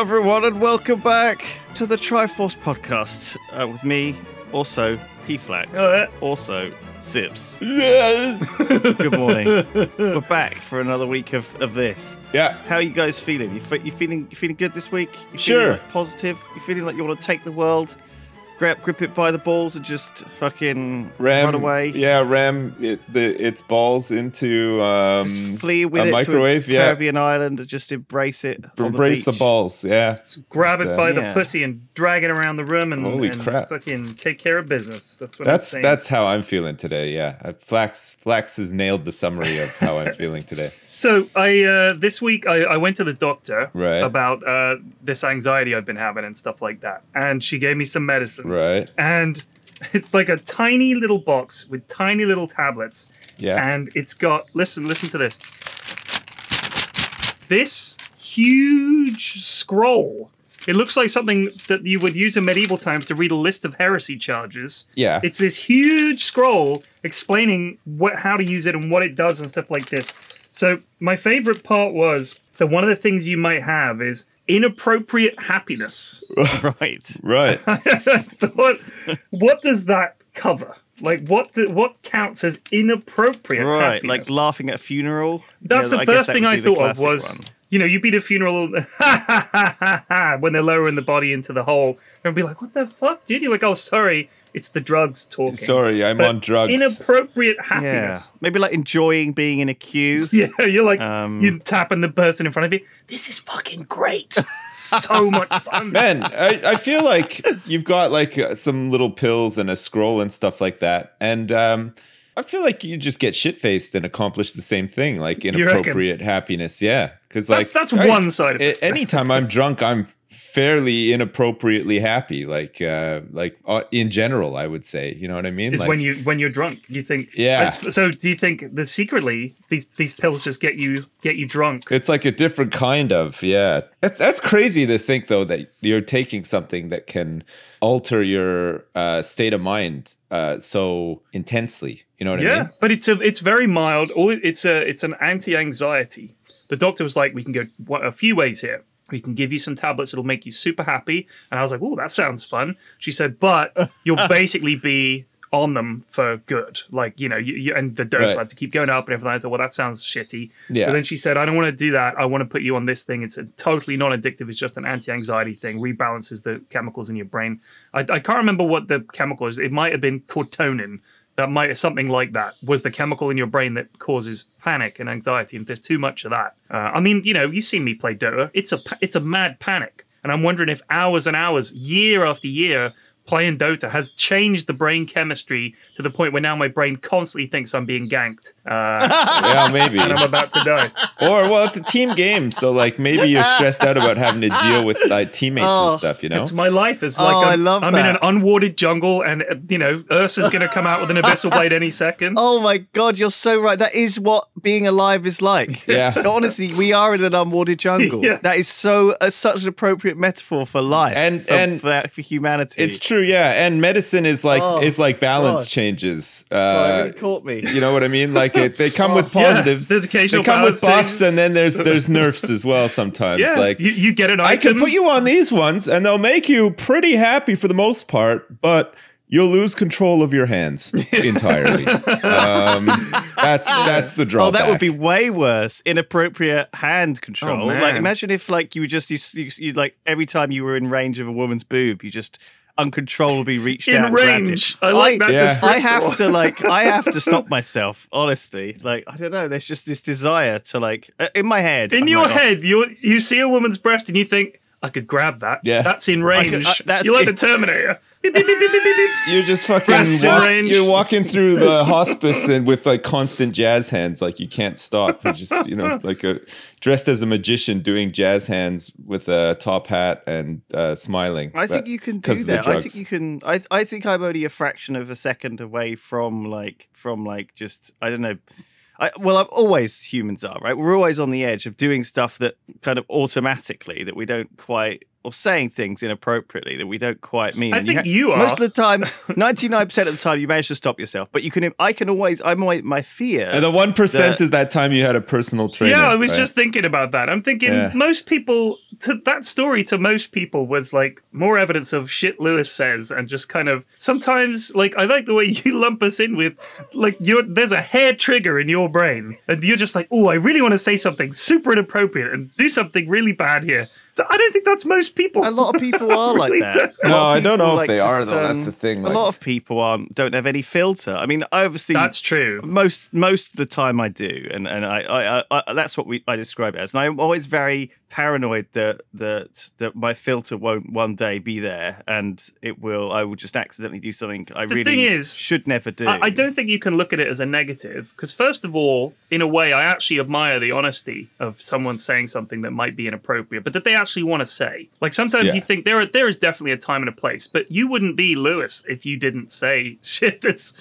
everyone, and welcome back to the Triforce podcast uh, with me, also P-Flax, Uh. also Sips. Yeah. Good morning. We're back for another week of, of this. Yeah. How are you guys feeling? You, fe- you feeling you feeling good this week? You feeling Sure. like, positive? You feeling like you want to take the world, grab grip it by the balls, and just fucking Ram run away? Yeah, ram it, the, its balls into um, Just flee with a it microwave, to a yeah. Caribbean island and just embrace it. on embrace the, beach. balls. Yeah. Grab it Uh, by the yeah. pussy and drag it around the room and, Holy and crap. fucking take care of business. That's what I'm That's saying. that's how I'm feeling today. Yeah, Flax Flax has nailed the summary of how I'm feeling today. So I uh, this week I, I went to the doctor Right. about uh, this anxiety I've been having and stuff like that, and she gave me some medicine. Right. And it's like a tiny little box with tiny little tablets, Yeah. and it's got listen listen to this. This huge scroll. It looks like something that you would use in medieval times to read a list of heresy charges. yeah. It's this huge scroll explaining what how to use it and what it does and stuff like this. So my favorite part was that one of the things you might have is inappropriate happiness. Right. right. I thought, what does that cover? Like what the, what counts as inappropriate Right. happiness? Like laughing at a funeral. That's Yeah, the I first that thing I thought of was, one. You know, you'd be at a funeral when they're lowering the body into the hole, and be like, "What the fuck, dude?" You're like, "Oh, sorry, it's the drugs talking." Sorry, I'm But on drugs. Inappropriate happiness. Yeah. happiness. Maybe like enjoying being in a queue. Yeah, you're like Um, you tapping the person in front of you. This is fucking great. so much fun. Man, I, I feel like you've got like uh, some little pills and a scroll and stuff like that. And um, I feel like you just get shit faced and accomplish the same thing, like inappropriate happiness. Yeah. Because like That's that's I- one side of it. anytime I'm drunk, I'm fairly inappropriately happy. Like, uh, like uh, in general, I would say. You know what I mean? Is like, when you when you're drunk. You think Yeah. So do you think that secretly these these pills just get you get you drunk? It's like a different kind of yeah. That's that's crazy to think though that you're taking something that can alter your uh, state of mind uh, so intensely. You know what I mean? Yeah, but it's a it's very mild. All it's a it's an anti-anxiety. The doctor was like, we can go a few ways here. We can give you some tablets It'll make you super happy. And I was like, oh, that sounds fun. She said, but you'll basically be on them for good. Like, you know, you, you, and the dose Right. will have to keep going up and everything. I thought, well, that sounds shitty. Yeah. So then she said, I don't want to do that. I want to put you on this thing. It's a totally non addictive. It's just an anti anxiety thing, rebalances the chemicals in your brain. I, I can't remember what the chemical is. It might have been cortonin. That might something like that was the chemical in your brain that causes panic and anxiety. And there's too much of that, uh, I mean, you know, you've seen me play Dota. It's a it's a mad panic, and I'm wondering if hours and hours, year after year, playing Dota has changed the brain chemistry to the point where now my brain constantly thinks I'm being ganked uh, Yeah, maybe. and I'm about to die. or well, it's a team game, so like maybe you're stressed out about having to deal with like teammates Oh, and stuff. You know? It's my life. It's like Oh, I'm, I love I'm in an unwarded jungle, and you know Ursa's going to come out with an abyssal blade any second. Oh my god, you're so right. That is what being alive is like. Yeah. Honestly, we are in an unwarded jungle. Yeah. That is so uh, such an appropriate metaphor for life And- for, and for, for humanity. It's true, yeah. And medicine is like Oh, is like balance God. changes. Oh, Uh, it really caught me. you know what I mean? Like it, they come with Yeah, positives. there's occasional they come with buffs, and then there's there's nerfs as well. Sometimes, yeah, like you, you get an I item. can put you on these ones, and they'll make you pretty happy for the most part, but you'll lose control of your hands entirely. um, that's that's the drawback. Oh, that would be way worse. Inappropriate hand control. Oh, man. like, imagine if, like, you were just you, you, you like every time you were in range of a woman's boob, you just uncontrollably reached In out and grabbed range. it. I like that Yeah. I have to like I have to stop myself. Honestly, like I don't know. There's just this desire to like uh, in my head. in I'm your like, oh, head, you you see a woman's breast and you think, I could grab that. Yeah. That's in could- range. uh, that's You're like in- the Terminator. You're just fucking Breasts in walk- range. you're walking through the hospice and with like constant jazz hands, like you can't stop. You're just you know like a dressed as a magician doing jazz hands with a top hat and uh, smiling. I think you can do that. I think you can. I I think I'm only a fraction of a second away from like from like just I don't know. I, well, I'm always humans are right. We're always on the edge of doing stuff that kind of automatically that we don't quite or saying things inappropriately that we don't quite mean. I And think ha- you are. most of the time, ninety nine percent of the time, you manage to stop yourself. But you can. I can always. I'm always my fear. And the one percent The- is that time you had a personal trainer. yeah, I was right? just thinking about that. I'm thinking Yeah. most people to, that story to most people was like more evidence of shit Lewis says, and just kind of sometimes like I like the way you lump us in with like you're there's a hair trigger in your brain, and you're just like, oh, I really want to say something super inappropriate and do something really bad here. I don't think that's most people. A lot of people are like that. don't. A lot No, I don't know if like, they are just, though. That's um, the thing. a lot of people aren't don't have any filter. I mean, I obviously That's true. most most of the time I do, and and I, I, I, I that's what we I describe it as. And I'm always very paranoid that that that my filter won't one day be there, and it will. I will just accidentally do something I The really thing is, should never do. I, I don't think you can look at it as a negative because, first of all, in a way, I actually admire the honesty of someone saying something that might be inappropriate, but that they actually want to say. Like sometimes Yeah. you think there are, there is definitely a time and a place, but you wouldn't be Lewis if you didn't say shit that's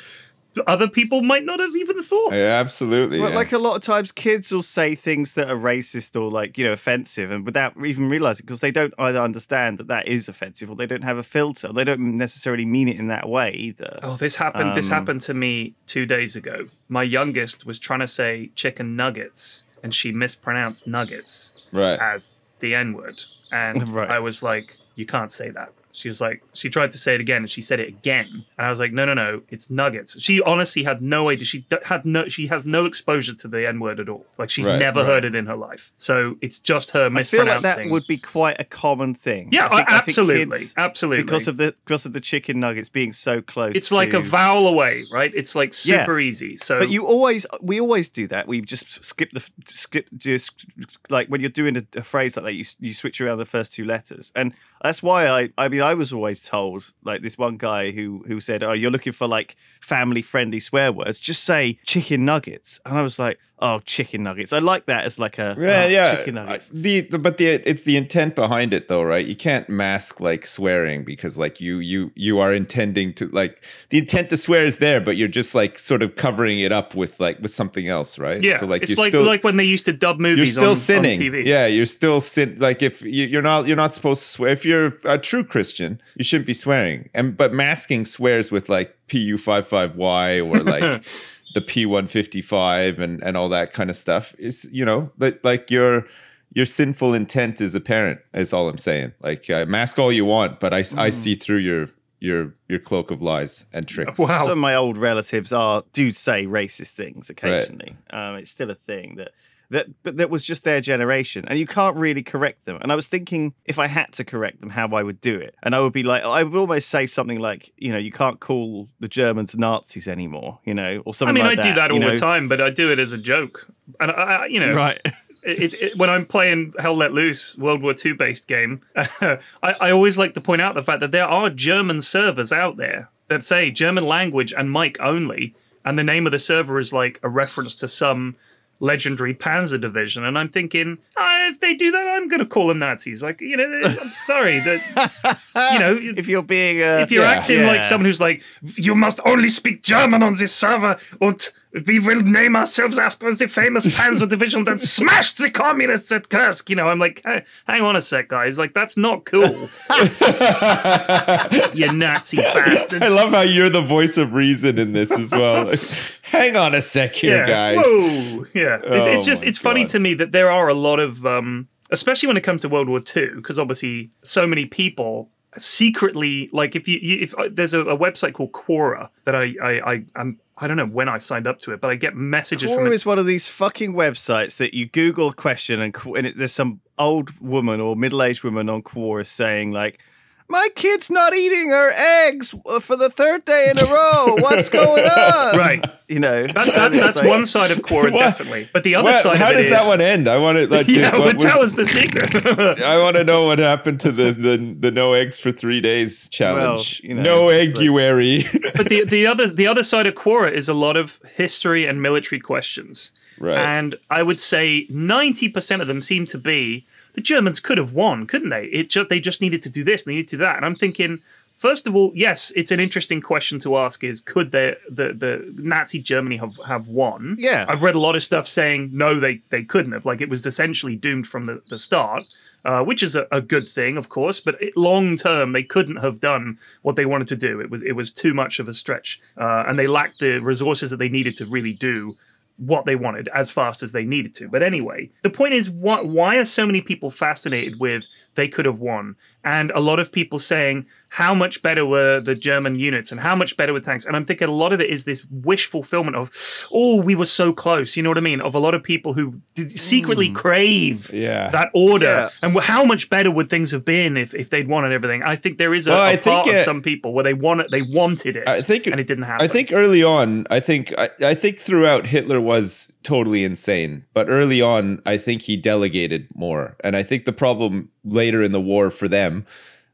other people might not have even thought. Yeah, absolutely. Well, yeah. like a lot of times, kids will say things that are racist or like you know offensive, and without even realizing, because they don't either understand that that is offensive, or they don't have a filter. They don't necessarily mean it in that way either. Oh, this happened. this Um, happened to me two days ago. My youngest was trying to say chicken nuggets, and she mispronounced nuggets. right. as the N word. And Right. I was like, you can't say that. She was like, she tried to say it again and she said it again. And I was like, no, no, no, it's nuggets. She honestly had no idea. She had no, she has no exposure to the N word at all. Like she's Right, never right. heard it in her life. So it's just her mispronouncing. I feel like that would be quite a common thing. yeah, I think- I think absolutely, kids- absolutely. because of the because of the chicken nuggets being so close. it's like a vowel away, right? It's like Yeah. super easy. So But you always, we always do that. We just skip the skip, just like when you're doing a, a phrase like that, you you switch around the first two letters, and that's why I, I mean, I was always told like this one guy who who said, "Oh, you're looking for like family friendly swear words, just say chicken nuggets," and I was like, "Oh, chicken nuggets." I like that as like a Yeah, oh, yeah. chicken nuggets. The, the but the it's the intent behind it though, right? You can't mask like swearing because like you you you are intending to like the intent to swear is there, but you're just like sort of covering it up with like with something else, right? yeah, So like it's like still, like when they used to dub movies you're still on, sinning. on TV. Yeah, you're still sin. Like if you, you're not you're not supposed to swear. If you're a true Christian, you shouldn't be swearing. And but masking swears with like pu 55 y or like the P155 and and all that kind of stuff is you know like like your your sinful intent is apparent. Is all I'm saying. Like uh, mask all you want, but I I see through your your your cloak of lies and tricks. Wow. Some of my old relatives are do say racist things occasionally. Um, it's still a thing that that but that was just their generation, and you can't really correct them. And I was thinking if I had to correct them, how I would do it, and I would be like, I would almost say something like, you know, you can't call the Germans Nazis anymore, you know, or something I mean, like I do that all know? the time, but I do it as a joke. And I, I you know, right? it, it, when I'm playing Hell Let Loose, World War II based game, I, I always like to point out the fact that there are German servers out there that say German language and mic only, and the name of the server is like a reference to some legendary Panzer division. And I'm thinking, ah, if they do that, I'm going to call them Nazis. Like, you know, I'm sorry that you know, if you're being, uh, if you're yeah, acting like someone who's like, you must only speak German on this server, and we will name ourselves after the famous Panzer division that smashed the communists at Kursk. You know, I'm like, "Hey, hang on a sec, guys. Like, that's not cool, you Nazi bastards. I love how you're the voice of reason in this as well. Like, hang on a sec here, guys. Whoa. Yeah. It's, it's Oh just, it's funny to me that there are a lot of, um, especially when it comes to World War II, because obviously so many people secretly like if you, you if uh, there's a, a website called Quora that I I I I'm, I don't know when I signed up to it, but I get messages from Quora it. is one of these fucking websites that you Google a question and, and it, there's some old woman or middle-aged woman on Quora saying like, "My kid's not eating her eggs uh, for the third day in a row. What's going on?" Right. You know, That, that, that's like- one side of Quora, What? definitely. But the other What- side how of it does is- that one end? I want to like. yeah, what well, tell us the secret. I want to know what happened to the, the the no eggs for three days challenge. you know, no it's like- egguary. but the the other the other side of Quora is a lot of history and military questions. right. And I would say 90% of them seem to be the Germans could have won, couldn't they? It ju- they just needed to do this, they needed to do that. And I'm thinking, first of all, yes, it's an interesting question to ask is could the the, the Nazi Germany have, have won? Yeah. I've read a lot of stuff saying no, they, they couldn't have. Like it was essentially doomed from the, the start. Uh, which is a, a good thing, of course, but it, long term they couldn't have done what they wanted to do. It was it was too much of a stretch, uh, and they lacked the resources that they needed to really do what they wanted as fast as they needed to. But anyway, the point is, why, why are so many people fascinated with they could have won? And a lot of people saying, how much better were the German units and how much better were tanks? And I'm thinking a lot of it is this wish fulfillment of, oh, we were so close. You know what I mean? Of a lot of people who did secretly mm. crave Yeah. that order. Yeah. And how much better would things have been if, if they'd wanted everything? I think there is a, Well, a I part think of some people where they want it, they wanted it, I think and it didn't happen. I think early on, I think I, I think throughout Hitler was totally insane, but early on, I think he delegated more, and I think the problem later in the war for them,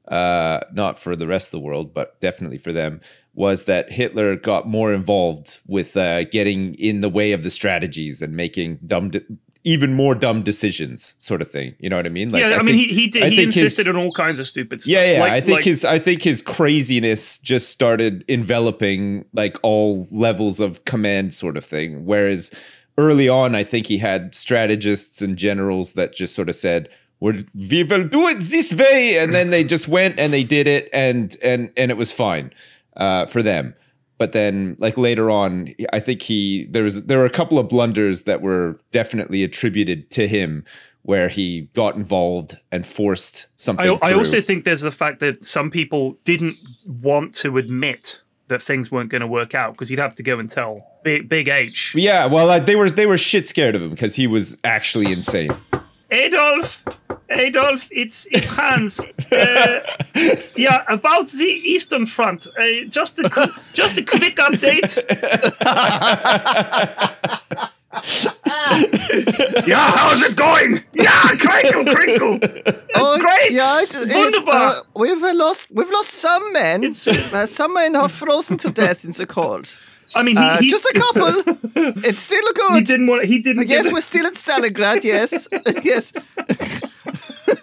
uh, not for the rest of the world, but definitely for them, was that Hitler got more involved with uh, getting in the way of the strategies and making dumb. De- even more dumb decisions, sort of thing. You know what I mean? yeah, I, mean, think- he, he did. He think his- insisted on all kinds of stupid stuff. yeah, yeah. Like- I think like- his I think his craziness just started enveloping like all levels of command sort of thing. Whereas early on, I think he had strategists and generals that just sort of said, "We're we will do it this way," and then they just went and they did it, and and and it was fine uh, for them. But then, like later on, I think he there was there were a couple of blunders that were definitely attributed to him, where he got involved and forced something. I, I also think there's the fact that some people didn't want to admit that things weren't going to work out because you'd have to go and tell Big, Big H. Yeah, well, uh, they were they were shit scared of him because he was actually insane. Adolf, Adolf, it's it's Hans. Uh, yeah, about the Eastern Front. Uh, just a just a quick update. yeah, how's it going? Yeah, crinkle, crinkle. Oh, great. Yeah, it, it, uh, we've uh, lost we've lost some men. It's- uh, some men have frozen to death in the cold. I mean, he, Uh, he just a couple. it's still good. He good. didn't want. He didn't. Yes, we're still at Stalingrad. Yes, yes.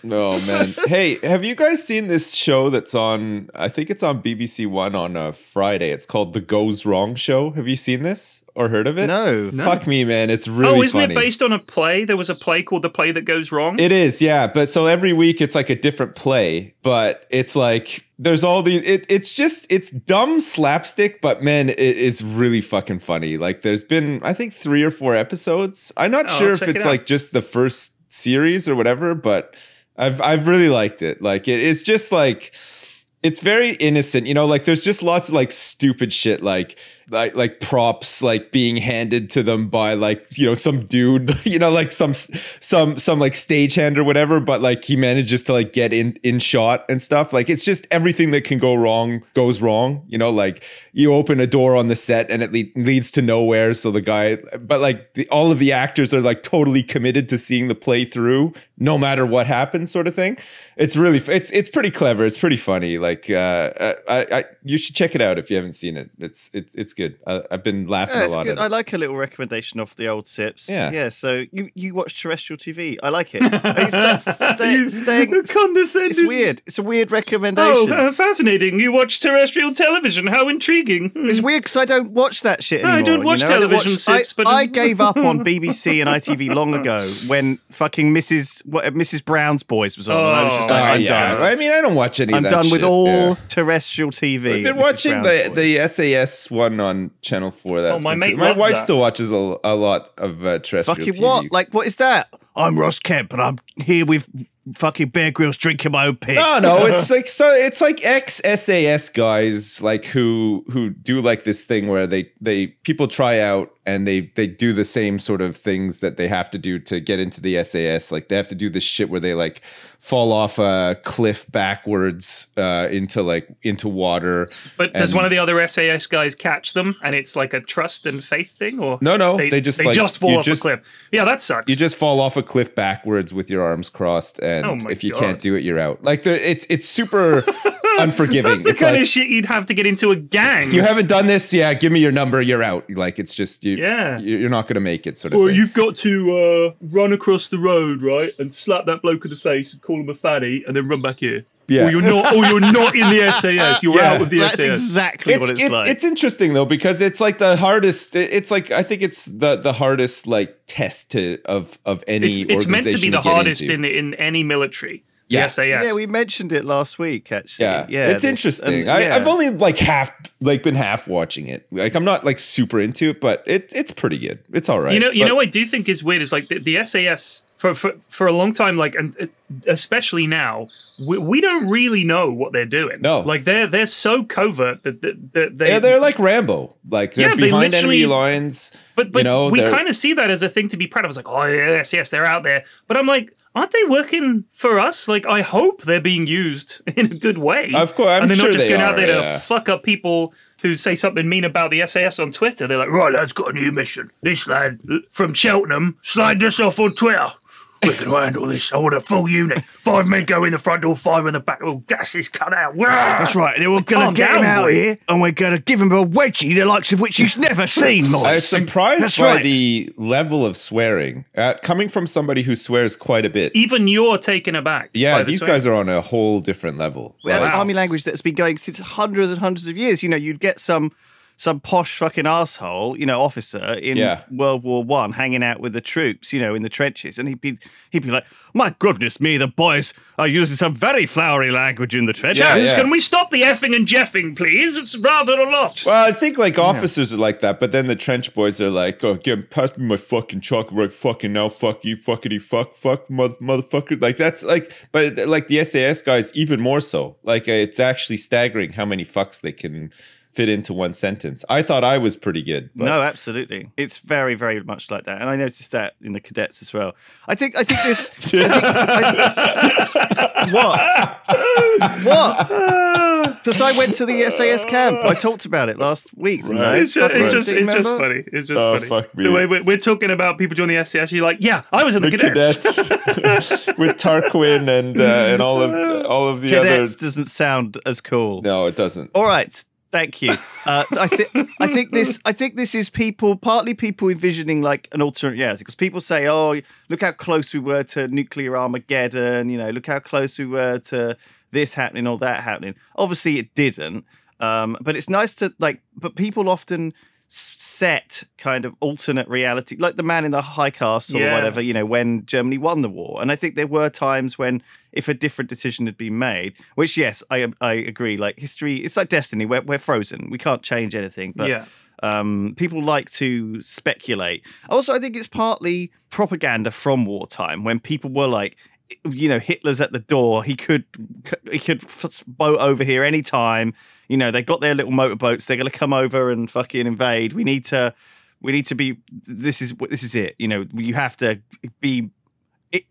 Oh man. hey, have you guys seen this show that's on I think it's on BBC 1 on a Friday. It's called The Goes Wrong Show. Have you seen this or heard of it? No. No. Fuck me, man. It's really oh, isn't funny. it based on a play? There was a play called The Play That Goes Wrong. It is, yeah. But so every week it's like a different play, but it's like there's all these. It, it's just it's dumb slapstick, but man, it is really fucking funny. Like there's been I think three or four episodes. I'm not Oh, sure if check it it's like just the first series or whatever, but I've I've really liked it. Like it, it's just like it's very innocent, you know. Like there's just lots of like stupid shit, like like like props like being handed to them by like you know some dude, you know, like some some some like stagehand or whatever. But like he manages to like get in in shot and stuff. Like it's just everything that can go wrong goes wrong. You know, like you open a door on the set and it le- leads to nowhere. So the guy, but like the, all of the actors are like totally committed to seeing the play through, no matter what happens, sort of thing. It's really, it's it's pretty clever. It's pretty funny. Like, uh, I, I, you should check it out if you haven't seen it. It's it's it's good. I, I've been laughing Yeah, a lot good. at I like a little recommendation off the old sips. Yeah. Yeah. So you you watch terrestrial TV. I like it. I mean, sta- sta- staying- condescending. it's weird. It's a weird Oh, recommendation. uh, fascinating! You watch terrestrial television. How intriguing! Hmm. It's weird because I don't watch that shit No, I don't watch you know? I television, watch- Sips, I, but- I gave up on BBC and ITV long ago when fucking Mrs. What, Mrs. Brown's Boys was on. and I was just Oh, like, I'm yeah. done. I mean, I don't watch any. I'm of that done with shit, all yeah. terrestrial TV. I've been Mrs. watching Brown's the Boys. the SAS one on Channel Four. That's Oh, my mate my wife that. still watches a, a lot of uh, terrestrial Fucking TV. what? Like, what is that? I'm Ross Kemp, and I'm here with fucking Bear Grylls drinking my own piss. No, no, it's like so. It's like ex SAS guys, like who who do like this thing where they they people try out and they they do the same sort of things that they have to do to get into the SAS. Like they have to do this shit where they like fall off a cliff backwards uh, into like into water. But does one of the other SAS guys catch them, and it's like a trust and faith thing, or No, no, they, just they like, just fall off just, a cliff? Yeah, that sucks. You just fall off a cliff backwards with your arms crossed, and Oh if you God. can't do it, you're out. Like there, it's it's super unforgiving. That's the it's kind like, of shit you'd have to get into a gang. you haven't done this, yeah. Give me your number. You're out. Like it's just you. Yeah. you- you're not going to make it. Sort of. Or thing. you've got to uh, run across the road, right, and slap that bloke in the face and call him a fatty, and then run back here. Yeah. Or you're not. Or you're not in the SAS. You're Yeah. out of the That's SAS. exactly it's what it's, it's, like. it's interesting though because it's like the hardest. It's like I think it's the the hardest like test to of of any. It's, it's meant to be the get hardest into. in the, in any military The Yeah. SAS. Yeah, we mentioned it last week. Actually, Yeah, yeah, it's this- interesting. and- I, yeah. I've only like half, like been half watching it. Like I'm not like super into it, but it it's pretty good. It's all right. You know, you But- know, what I do think is weird is like the, the SAS for, for for a long time, like and uh, especially now, we, we don't really know what they're doing. No. like they're they're so covert that that, that they yeah, they're like Rambo. Like they're Yeah, they behind enemy lines. But but you know, we kind of see that as a thing to be proud of. It's like, oh yes, yes, they're out there. But I'm like, aren't they working for us? Like, I hope they're being used in a good way. Of course, I'm and they're sure not just they going out there yeah. to fuck up people who say something mean about the SAS on Twitter. They're like, right, lad's got a new mission. This lad from Cheltenham slide this off on Twitter. We can handle this. I want a full unit. Five men go in the front door, five in the back. Oh, gas is cut out. That's right. And we're going to get him out boy. here, and we're going to give him a wedgie, the likes of which he's never seen, I was surprised That's by right. the level of swearing uh, coming from somebody who swears quite a bit. Even you're taken aback. Yeah, by the these swear. guys are on a whole different level. Well, that's Like, an army language that's been going since hundreds and hundreds of years. You know, you'd get some some posh fucking asshole, you know, officer in Yeah. World War One hanging out with the troops, you know, in the trenches, and he'd be he'd be like, "My goodness me, the boys are using some very flowery language in the trenches." Yeah, yeah. can we stop the effing and jeffing, please? It's rather a lot. Well, I think like officers are like that, but then the trench boys are like, "Oh, get pass me my fucking chocolate right fucking now, fuck you, fuckity fuck, fuck mother, motherfucker." Like that's like, but like the SAS guys even more so. Like uh, it's actually staggering how many fucks they can fit into one sentence. I thought I was pretty good. But No, absolutely. It's very, very much like that, and I noticed that in the cadets as well. I think, I think this. what? What? Because I went to the SAS camp. I talked about it last week. didn't It's just, it's just, it's just funny. It's just Oh, funny. fuck me. The way we're, we're talking about people joining the SAS, you're like, yeah, I was in the, the cadets. cadets with Tarquin and uh, and all of all of the Cadets other. doesn't sound as cool. No, it doesn't. All right. Thank you. Uh, I think I think this I think this is people partly people envisioning like an alternate reality because people say, "Oh, look how close we were to nuclear Armageddon." You know, look how close we were to this happening or that happening. Obviously, it didn't. Um, but it's nice to like. But people often set kind of alternate reality, like the man in the high castle or whatever. You know, when Germany won the war, and I think there were times when, if a different decision had been made, which yes, I I agree. Like history, it's like destiny. We're we're frozen. We can't change anything. But yeah. um, people like to speculate. Also, I think it's partly propaganda from wartime when people were like, you know, Hitler's at the door. He could he could boat over here anytime. You know, they got their little motorboats. They're going to come over and fucking invade. We need to. We need to be. This is this is it. You know, you have to be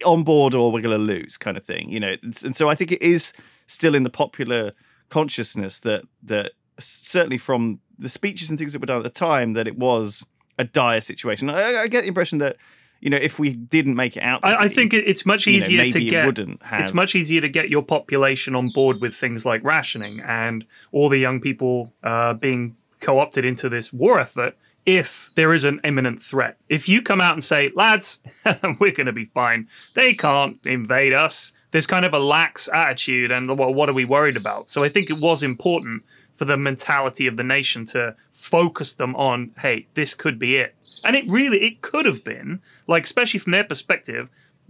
on board or we're going to lose, kind of thing. You know, and so I think it is still in the popular consciousness that that certainly from the speeches and things that were done at the time that it was a dire situation. I, I get the impression that you know if we didn't make it out, to I, I think it's much you know, easier maybe to it get. wouldn't have. It's much easier to get your population on board with things like rationing and all the young people uh, being co-opted into this war effort if there is an imminent threat. If you come out and say, lads, we're going to be fine, they can't invade us. There's kind of a lax attitude, and well, what are we worried about? So I think it was important for the mentality of the nation to focus them on, hey, this could be it. And it really, it could have been, like, especially from their perspective,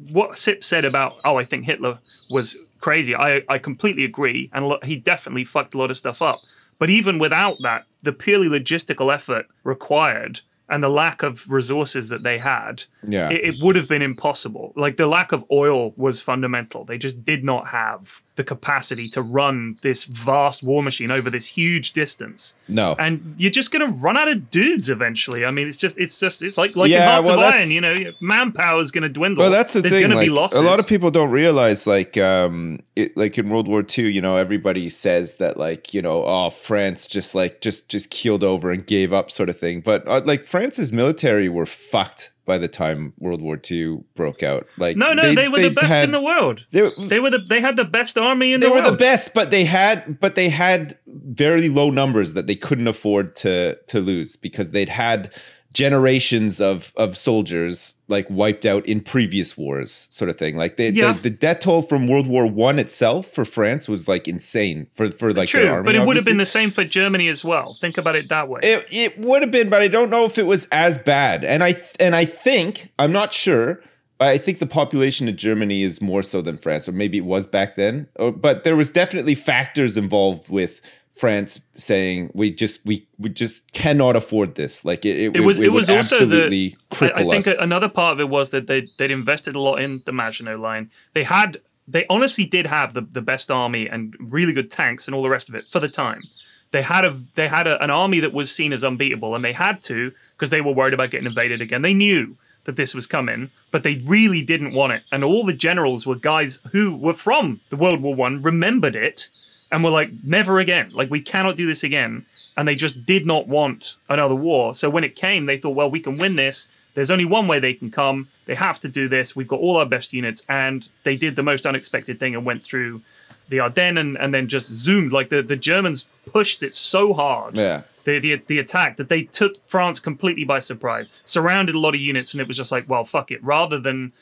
what Sip said about, oh, I think Hitler was crazy. I, I completely agree. And lo- he definitely fucked a lot of stuff up. But even without that, the purely logistical effort required and the lack of resources that they had, Yeah. it, it would have been impossible. Like the lack of oil was fundamental. They just did not have the capacity to run this vast war machine over this huge distance. no. And you're just going to run out of dudes eventually. I mean, it's just, it's just, it's like, like in Yeah, Hearts well, of Iron, you know, manpower is going to dwindle. Well, that's the There's thing. going to Like, a lot of people don't realize, like, um, it, like in World War II, you know, everybody says that, like, you know, oh, France just like just just keeled over and gave up, sort of thing. But uh, like, France's military were fucked by the time World War II broke out. Like, No, no, they, were the best had- in the world. They, were- They were the they had the best army in the world. they were the best, but they had but they had very low numbers that they couldn't afford to to lose because they'd had generations of of soldiers like wiped out in previous wars, sort of thing. Like they, Yeah. the, the death toll from World War One itself for France was like insane for for like their True, army, but it would have been the same for Germany as well. Think about it that way. It, it would have been, but I don't know if it was as bad. And I and I think I'm not sure. I think the population of Germany is more so than France, or maybe it was back then. Or, but there was definitely factors involved with France saying we just we we just cannot afford this. Like it, it, It was it, it was would also absolutely the I, I think us. another part of it was that they they'd invested a lot in the Maginot Line. They had they honestly did have the, the best army and really good tanks and all the rest of it for the time. They had a they had a, an army that was seen as unbeatable, and they had to because they were worried about getting invaded again. They knew that this was coming, but they really didn't want it. And all the generals were guys who were from the World War One, remembered it, and were like, never again. Like we cannot do this again. And they just did not want another war. So when it came, they thought, well, we can win this. There's only one way they can come. They have to do this. We've got all our best units. And they did the most unexpected thing and went through the Ardennes and, and then just zoomed. Like the, the Germans pushed it so hard yeah. the, the the attack that they took France completely by surprise, surrounded a lot of units, and it was just like, well, fuck it. Rather than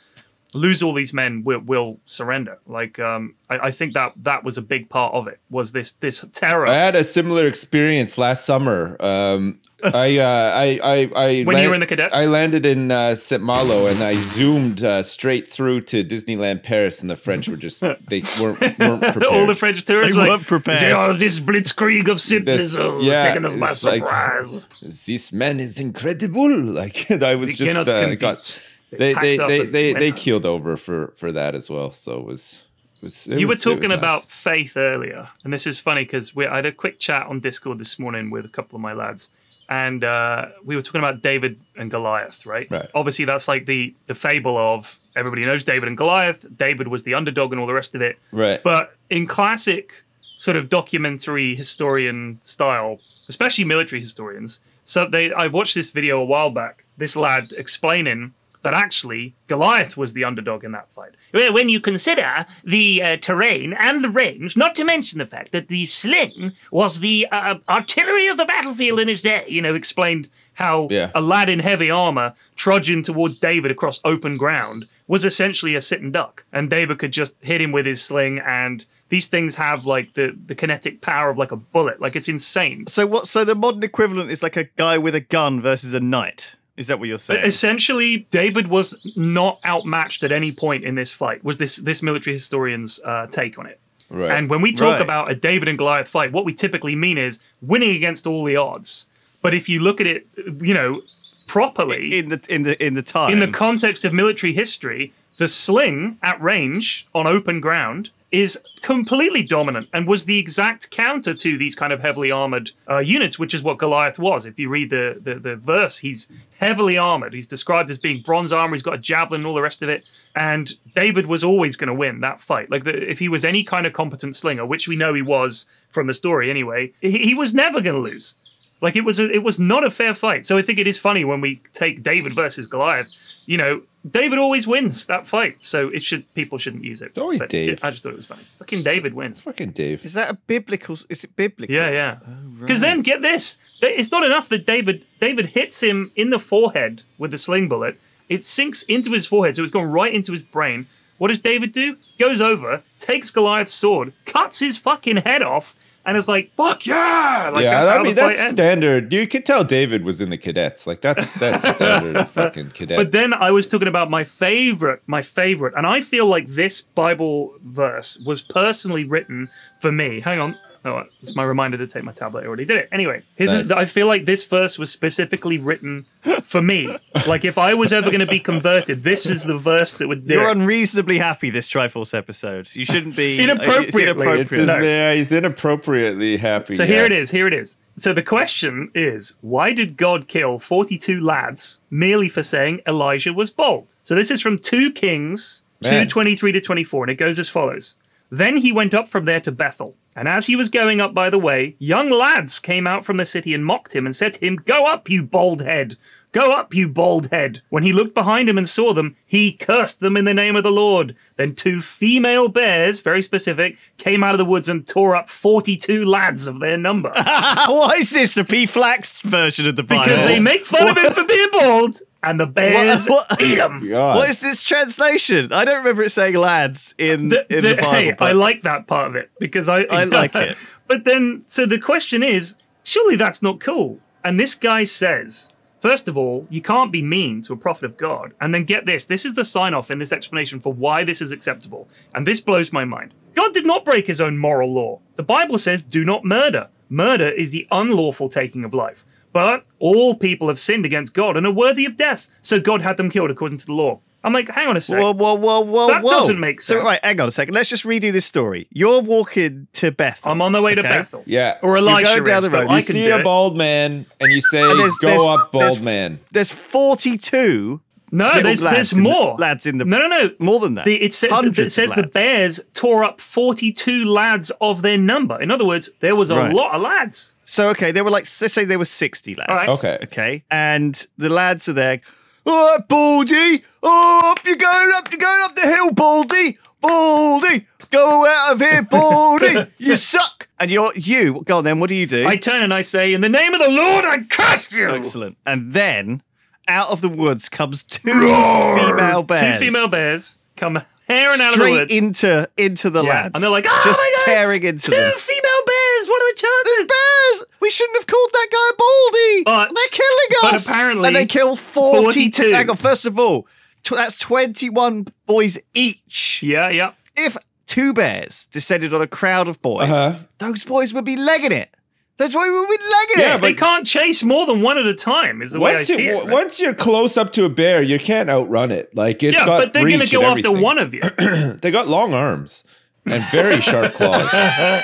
lose all these men, we'll, we'll surrender. Like, um, I, I think that that was a big part of it. Was this this terror I had a similar experience last summer. Um, I, uh, I, I, I, when you were in the cadets? I landed in uh, Saint Malo and I zoomed uh, straight through to Disneyland Paris, and the French were just they weren't, weren't prepared. all the French tourists They were weren't like, prepared. "Oh, this blitzkrieg of Sips is uh, yeah, taking us by it's like- surprise. this man is incredible. Like I was We just cannot uh, compete." got they they they they, they keeled over for for that as well. So it was. it was it you were was- it was talking nice. about faith earlier, and this is funny because I had a quick chat on Discord this morning with a couple of my lads, and uh, we were talking about David and Goliath, right? Right. Obviously, that's like the the fable of everybody knows David and Goliath. David was the underdog and all the rest of it. right. But in classic sort of documentary historian style, especially military historians, so they I watched this video a while back. This lad explaining that actually Goliath was the underdog in that fight. When you consider the uh, terrain and the range, not to mention the fact that the sling was the uh, artillery of the battlefield in his day, you know, explained how Yeah. a lad in heavy armor trudging towards David across open ground was essentially a sitting duck, and David could just hit him with his sling. And these things have like the the kinetic power of like a bullet, like it's insane. So what? So the modern equivalent is like a guy with a gun versus a knight. Is that what you're saying? Essentially, David was not outmatched at any point in this fight. Was this this military historian's uh, take on it? Right. And when we talk Right. about a David and Goliath fight, what we typically mean is winning against all the odds. But if you look at it, you know, properly in the in the in the time. in the context of military history, the sling at range on open ground is completely dominant and was the exact counter to these kind of heavily armored uh, units, which is what Goliath was. If you read the, the the verse, he's heavily armored. He's described as being bronze armor. He's got a javelin and all the rest of it. And David was always going to win that fight. Like the, if he was any kind of competent slinger, which we know he was from the story anyway, he, he was never going to lose. Like it was a, it was not a fair fight. So I think it is funny when we take David versus Goliath. You know, David always wins that fight. So it should people shouldn't use it. It's always But Dave. I just thought it was funny. Fucking David wins. Fucking Dave. is that a biblical? Is it biblical? Yeah, yeah. Oh, Because then get this, it's not enough that David David hits him in the forehead with the sling bullet. It sinks into his forehead, so it's gone right into his brain. What does David do? Goes over, takes Goliath's sword, cuts his fucking head off, and it's like, "Fuck yeah!" Like yeah, that's I mean that's ends. standard. You could tell David was in the cadets. Like that's that's standard fucking cadet. But then I was talking about my favorite, my favorite, and I feel like this Bible verse was personally written for me. Hang on. Oh, it's my reminder to take my tablet. I already did it. Anyway, his is, I feel like this verse was specifically written for me. like if I was ever going to be converted, this is the verse that would do You're it. unreasonably happy this Triforce episode. You shouldn't be Inappropriately. It's inappropriate. it's his, No. yeah, he's inappropriately happy. So yeah. here it is. Here it is. So the question is, why did God kill 42 lads merely for saying Elijah was bold? So this is from 2 Kings 2 Man. 23 to 24, and it goes as follows. Then he went up from there to Bethel. And as he was going up by the way, young lads came out from the city and mocked him and said to him, Go up, you bald head! Go up, you bald head! When he looked behind him and saw them, he cursed them in the name of the Lord. Then two female bears, very specific, came out of the woods and tore up 42 lads of their number. Why is this the P Flax version of the Bible? Because they make fun of him for being bald, and the bears What- what- eat him. God. What is this translation? I don't remember it saying lads in The- in the- the, Bible. hey, but- I like that part of it because I I like it. But then, so the question is, surely that's not cool. And this guy says First of all, you can't be mean to a prophet of God. And then get this this is the sign off in this explanation for why this is acceptable. And this blows my mind. God did not break his own moral law. The Bible says, do not murder. Murder is the unlawful taking of life. But all people have sinned against God and are worthy of death. So God had them killed according to the law. I'm like, hang on a sec. Whoa, whoa, whoa, whoa, That whoa. doesn't make So, sense. right, hang on a second. Let's just redo this story. You're walking to Bethel. I'm on the way to? Bethel. Yeah. Or Elisha You're going down is, the road. I You can see a it. bald man and you say, And there's- "Go there's- up, bald there's- man." There's 42 No, little there's there's in the- more. lads in the No, no, no. more than that. The, it, says, Hundreds it of says the lads. Bears tore up 42 lads of their number. In other words, there was a Right. lot of lads. So okay, there were like let's say there were 60 lads. All right. Okay. Okay. And the lads are there. All right, Baldy. Oh, up you're going up, you're going up the hill, Baldy. Baldy. Go out of here, Baldy. you suck. And you're you. Go on then, what do you do? I turn and I say, In the name of the Lord, I curse you. Excellent. And then out of the woods comes two female bears. Two female bears come tearing out of the straight woods. into into the Yeah. lads. And they're like, oh just tearing into Two them. female bears. What are the There's bears. We shouldn't have called that guy Baldy. But- They're killing us. but apparently and they killed 42. 42. Hang on, first of all, that's 21 boys each. Yeah, yeah. If two bears descended on a crowd of boys, Uh-huh. those boys would be legging it. Those boys would be legging Yeah, it. They can't chase more than one at a time, is the way I Once, see you, it. man. once you're close up to a bear, you can't outrun it. Like it's yeah, got but they're going to go and after one of you. they got long arms and very sharp claws.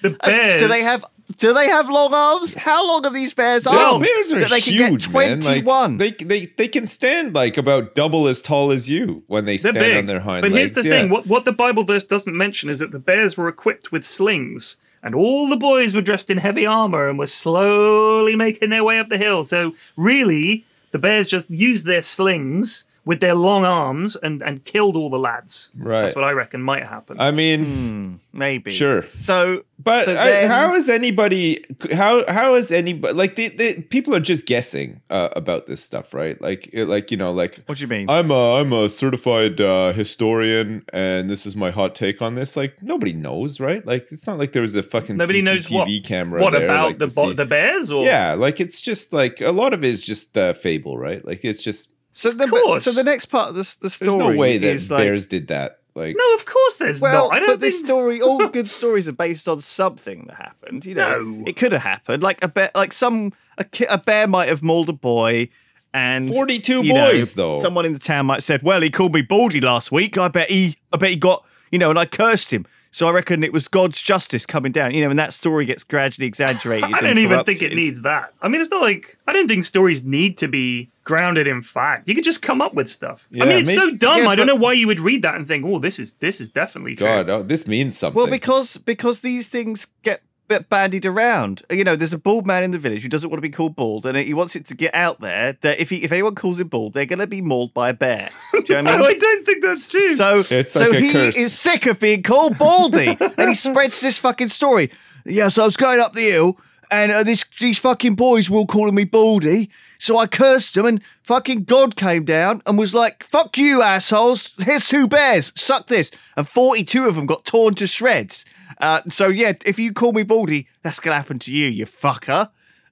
The uh, bears. do they have do they have long arms? How long are these bears' Well, arms? bears are that they can huge, get man. Like, 21. they they they can stand like about double as tall as you when they They're stand big. on their hind but legs. here's the yeah. thing: what what the Bible verse doesn't mention is that the bears were equipped with slings, and all the boys were dressed in heavy armor and were slowly making their way up the hill. So really, the bears just used their slings with their long arms and and killed all the lads. Right. That's what I reckon might happen. I mean, Hmm, maybe. sure. So, But so I, then- how is anybody? How how is anybody? Like the, the people are just guessing uh, about this stuff, right? Like it- like you know, like What do you mean? I'm a I'm a certified uh, historian, and this is my hot take on this. Like nobody knows, right? Like it's not like there was a fucking Nobody CCTV knows what. camera. what there, about like, the bo- the bears? Or Yeah, like it's just like a lot of it is just uh, fable, right? Like it's just so, the, course. so the next part of this, the there's story no way that is like, bears did that. Like no, of course there's well, not. I don't but this story, all good stories are based on something that happened. You know, No. it could have happened. Like a bear, like some a, ki- a bear might have mauled a boy, and 42 you know, boys though. Someone in the town might have said, "Well, he called me baldy last week. I bet he, I bet he got, you know, and I cursed him." So I reckon it was God's justice coming down. You know, and that story gets gradually exaggerated. I don't even think it needs that. I mean, it's not like I don't think stories need to be grounded in fact. You can just come up with stuff. I mean, it's may- so dumb. yeah, I don't know why you would read that and think, "Oh, this is this is definitely true." God, oh, this means something. Well, because because these things get bit bandied around. You know, there's a bald man in the village who doesn't want to be called bald, and he wants it to get out there that if he, if anyone calls him bald, they're going to be mauled by a bear. Do you know what I mean? I don't think that's true. So, It's so like he curse. is sick of being called Baldy, and he spreads this fucking story. Yeah, so I was going up the hill, and uh, this these fucking boys were all calling me Baldy. So I cursed them, and fucking God came down and was like, "Fuck you, assholes! Here's two bears. Suck this." And forty-two of them got torn to shreds. Uh, so yeah, if you call me Baldy, that's gonna happen to you, you fucker.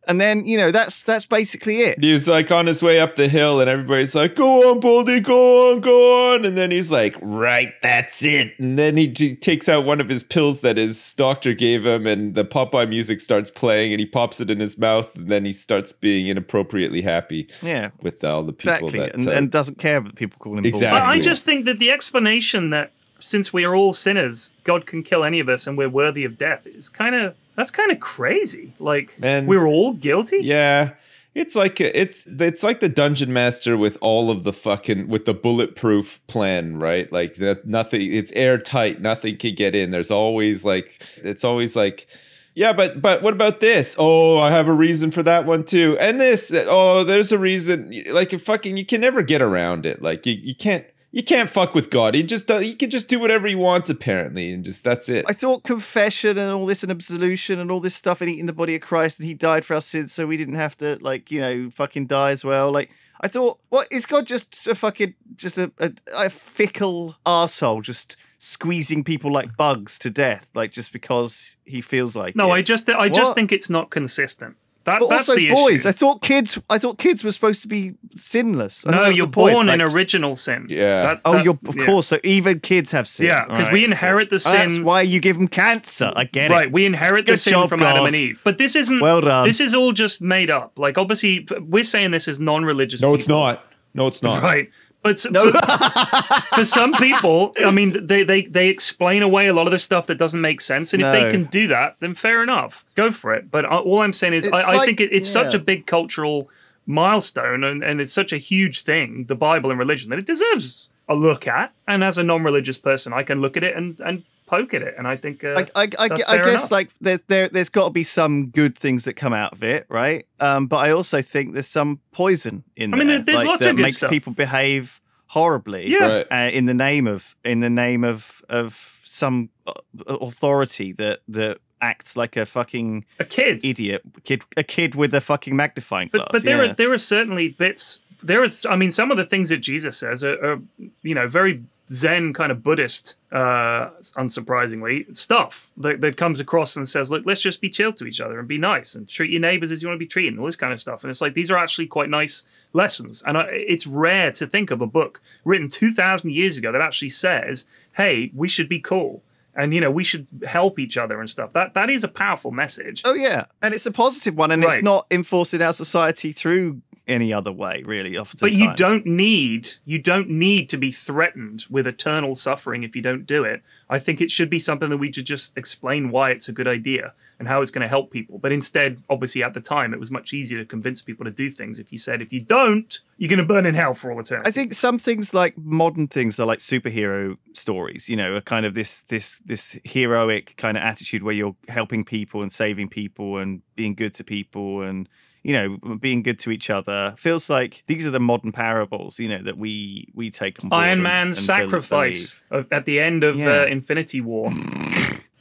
And then you know that's that's basically it. He was like on his way up the hill, and everybody's like, "Go on, Baldy, go on, go on." And then he's like, "Right, that's it." And then he t- takes out one of his pills that his doctor gave him, and the Popeye music starts playing, and he pops it in his mouth, and then he starts being inappropriately happy Yeah, with all the people exactly, that. and, uh, and doesn't care that people call him Exactly. But I just think that the explanation that since we are all sinners, God can kill any of us and we're worthy of death is kind of that's kind of crazy. Like Man. we're all guilty. Yeah. It's like it's it's like the dungeon master with all of the fucking with the bulletproof plan, right? Like that nothing it's airtight, nothing can get in. There's always like it's always like yeah, but but what about this? Oh, I have a reason for that one too. And this, oh, there's a reason. Like fucking, you can never get around it. Like you, you can't you can't fuck with God. He just does, he can just do whatever he wants apparently, and just that's it. I thought confession and all this and absolution and all this stuff and eating the body of Christ and he died for our sins so we didn't have to like you know fucking die as well. Like I thought, what is God just a fucking just a, a, a fickle arsehole just squeezing people like bugs to death like just because he feels like No, it? I just I just What? think it's not consistent. That, But that's also the boys. issue. I thought kids. I thought kids were supposed to be sinless. I no, you're the point, born in original sin. Yeah. That's, Oh, you're of yeah. course. So even kids have sin. Yeah, 'cause All we inherit course. the Oh, That's sin- why you give them cancer. I get it. Right, we inherit the sin job, from Adam and Eve. But this isn't. Well done. This is all just made up. Like, obviously, we're saying this is non-religious. No, it's not. No, it's not. Right. But No. for, for some people, I mean, they, they they explain away a lot of the stuff that doesn't make sense, and if they can do that, then fair enough, go for it. But I- all I'm saying is, I, I think it, it's such a big cultural milestone, and, and it's such a huge thing, the Bible and religion, that it deserves a look at. And as a non-religious person, I can look at it and and poke at it, and I think uh, I, I, I, that's I fair guess enough. like there, there there's got to be some good things that come out of it, right? Um, but I also think there's some poison in I mean, there. there- there's like, lots that of good makes stuff. people behave horribly. Yeah. Right. Uh, in the name of in the name of of some uh, authority that that acts like a fucking a kid. idiot kid, a kid with a fucking magnifying glass. But but there yeah. are there are certainly bits. There is. I mean, some of the things that Jesus says are, are you know very Zen kind of Buddhist, uh, unsurprisingly, stuff that, that comes across and says, look, let's just be chill to each other and be nice and treat your neighbors as you want to be treated, and all this kind of stuff. And it's like these are actually quite nice lessons. And I, it's rare to think of a book written two thousand years ago that actually says, hey, we should be cool. And you know we should help each other and stuff. That that is a powerful message. Oh yeah, and it's a positive one, and it's not enforced in our society through any other way, really. Often, But you don't need you don't need to be threatened with eternal suffering if you don't do it. I think it should be something that we should just explain why it's a good idea and how it's going to help people. But instead, obviously at the time, it was much easier to convince people to do things if you said if you don't, you're going to burn in hell for all eternity. I think some things like modern things are like superhero stories, you know, a kind of this this this heroic kind of attitude where you're helping people and saving people and being good to people and you know being good to each other feels like these are the modern parables you know that we we take on board Iron Man's and bel- sacrifice of, at the end of Yeah. uh, Infinity War.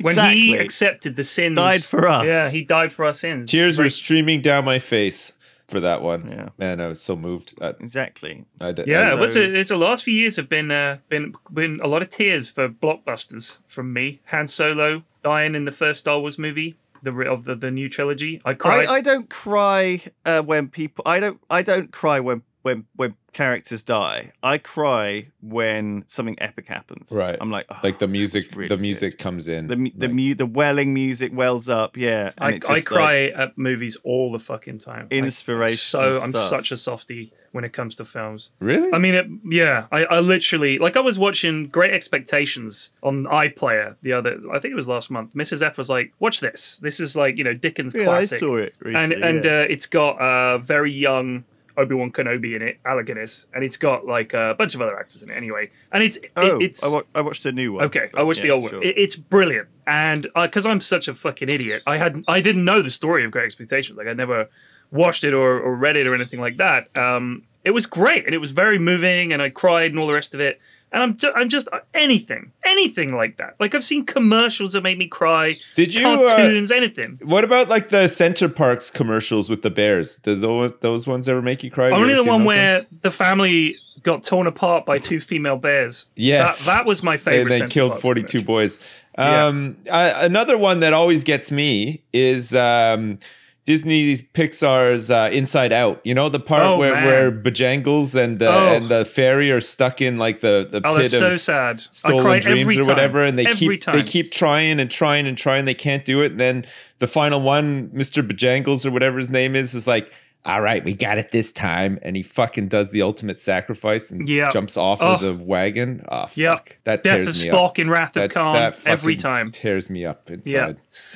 When Exactly. he accepted the sins, Died for us. Yeah, he died for our sins. Tears were streaming down my face for that one. Yeah. Man, I was so moved. I, exactly I, did- Yeah, I- it So- a, it's the last few years have been uh, been been a lot of tears for blockbusters from me. Han Solo dying in the first Star Wars movie, the of the, the new trilogy. I cried. I, I don't cry uh, when people I don't I don't cry when when when characters die I cry when something epic happens Right. I'm like oh, like the music. really the good. music comes in. the the like- mu- the welling music wells up yeah and I, it I cry like, at movies all the fucking time. Like, Inspirational so I'm such a softie when it comes to films. really. I mean, it, yeah, I, I literally like I was watching Great Expectations on iPlayer the other. I think it was last month. Mrs. F was like, "Watch this. This is like you know Dickens yeah, classic." I saw it and recently, and yeah. uh, it's got uh, very young Obi Wan Kenobi in it, Alec Guinness, and it's got like a bunch of other actors in it anyway. And it's it- oh it's I, wa- I watched a new one okay. I watched the old one. sure. It, it's brilliant, and because I'm such a fucking idiot, I had I didn't know the story of Great Expectations. Like I never watched it or, or read it or anything like that. Um, it was great, and it was very moving, and I cried and all the rest of it. And I'm ju- I'm just anything, anything like that. Like I've seen commercials that made me cry, Did you? Uh, cartoons, anything. what about like the Center Parcs commercials with the bears? Does those those ones ever make you cry? You Only ever the one where ones? the family got torn apart by two female bears. Yes. that, that was my favorite. and then killed 42 commercial. boys. Yeah. Um, I, another one that always gets me is um, Disney's Pixar's uh, Inside Out. You know the part Oh, where, man. where Bojangles and the Oh. and the fairy are stuck in like the the Oh, pit that's so of sad. Stolen dreams or whatever, and they every keep time. they keep trying and trying and trying. They can't do it. And then the final one, Mr. Bojangles or whatever his name is, is like. All right, we got it this time, and he fucking does the ultimate sacrifice and Yeah. jumps off Oh. of the wagon. Oh, fuck. Yep. That Death tears of me up Spock in Wrath of that, Khan that every time. tears me up inside. Yeah,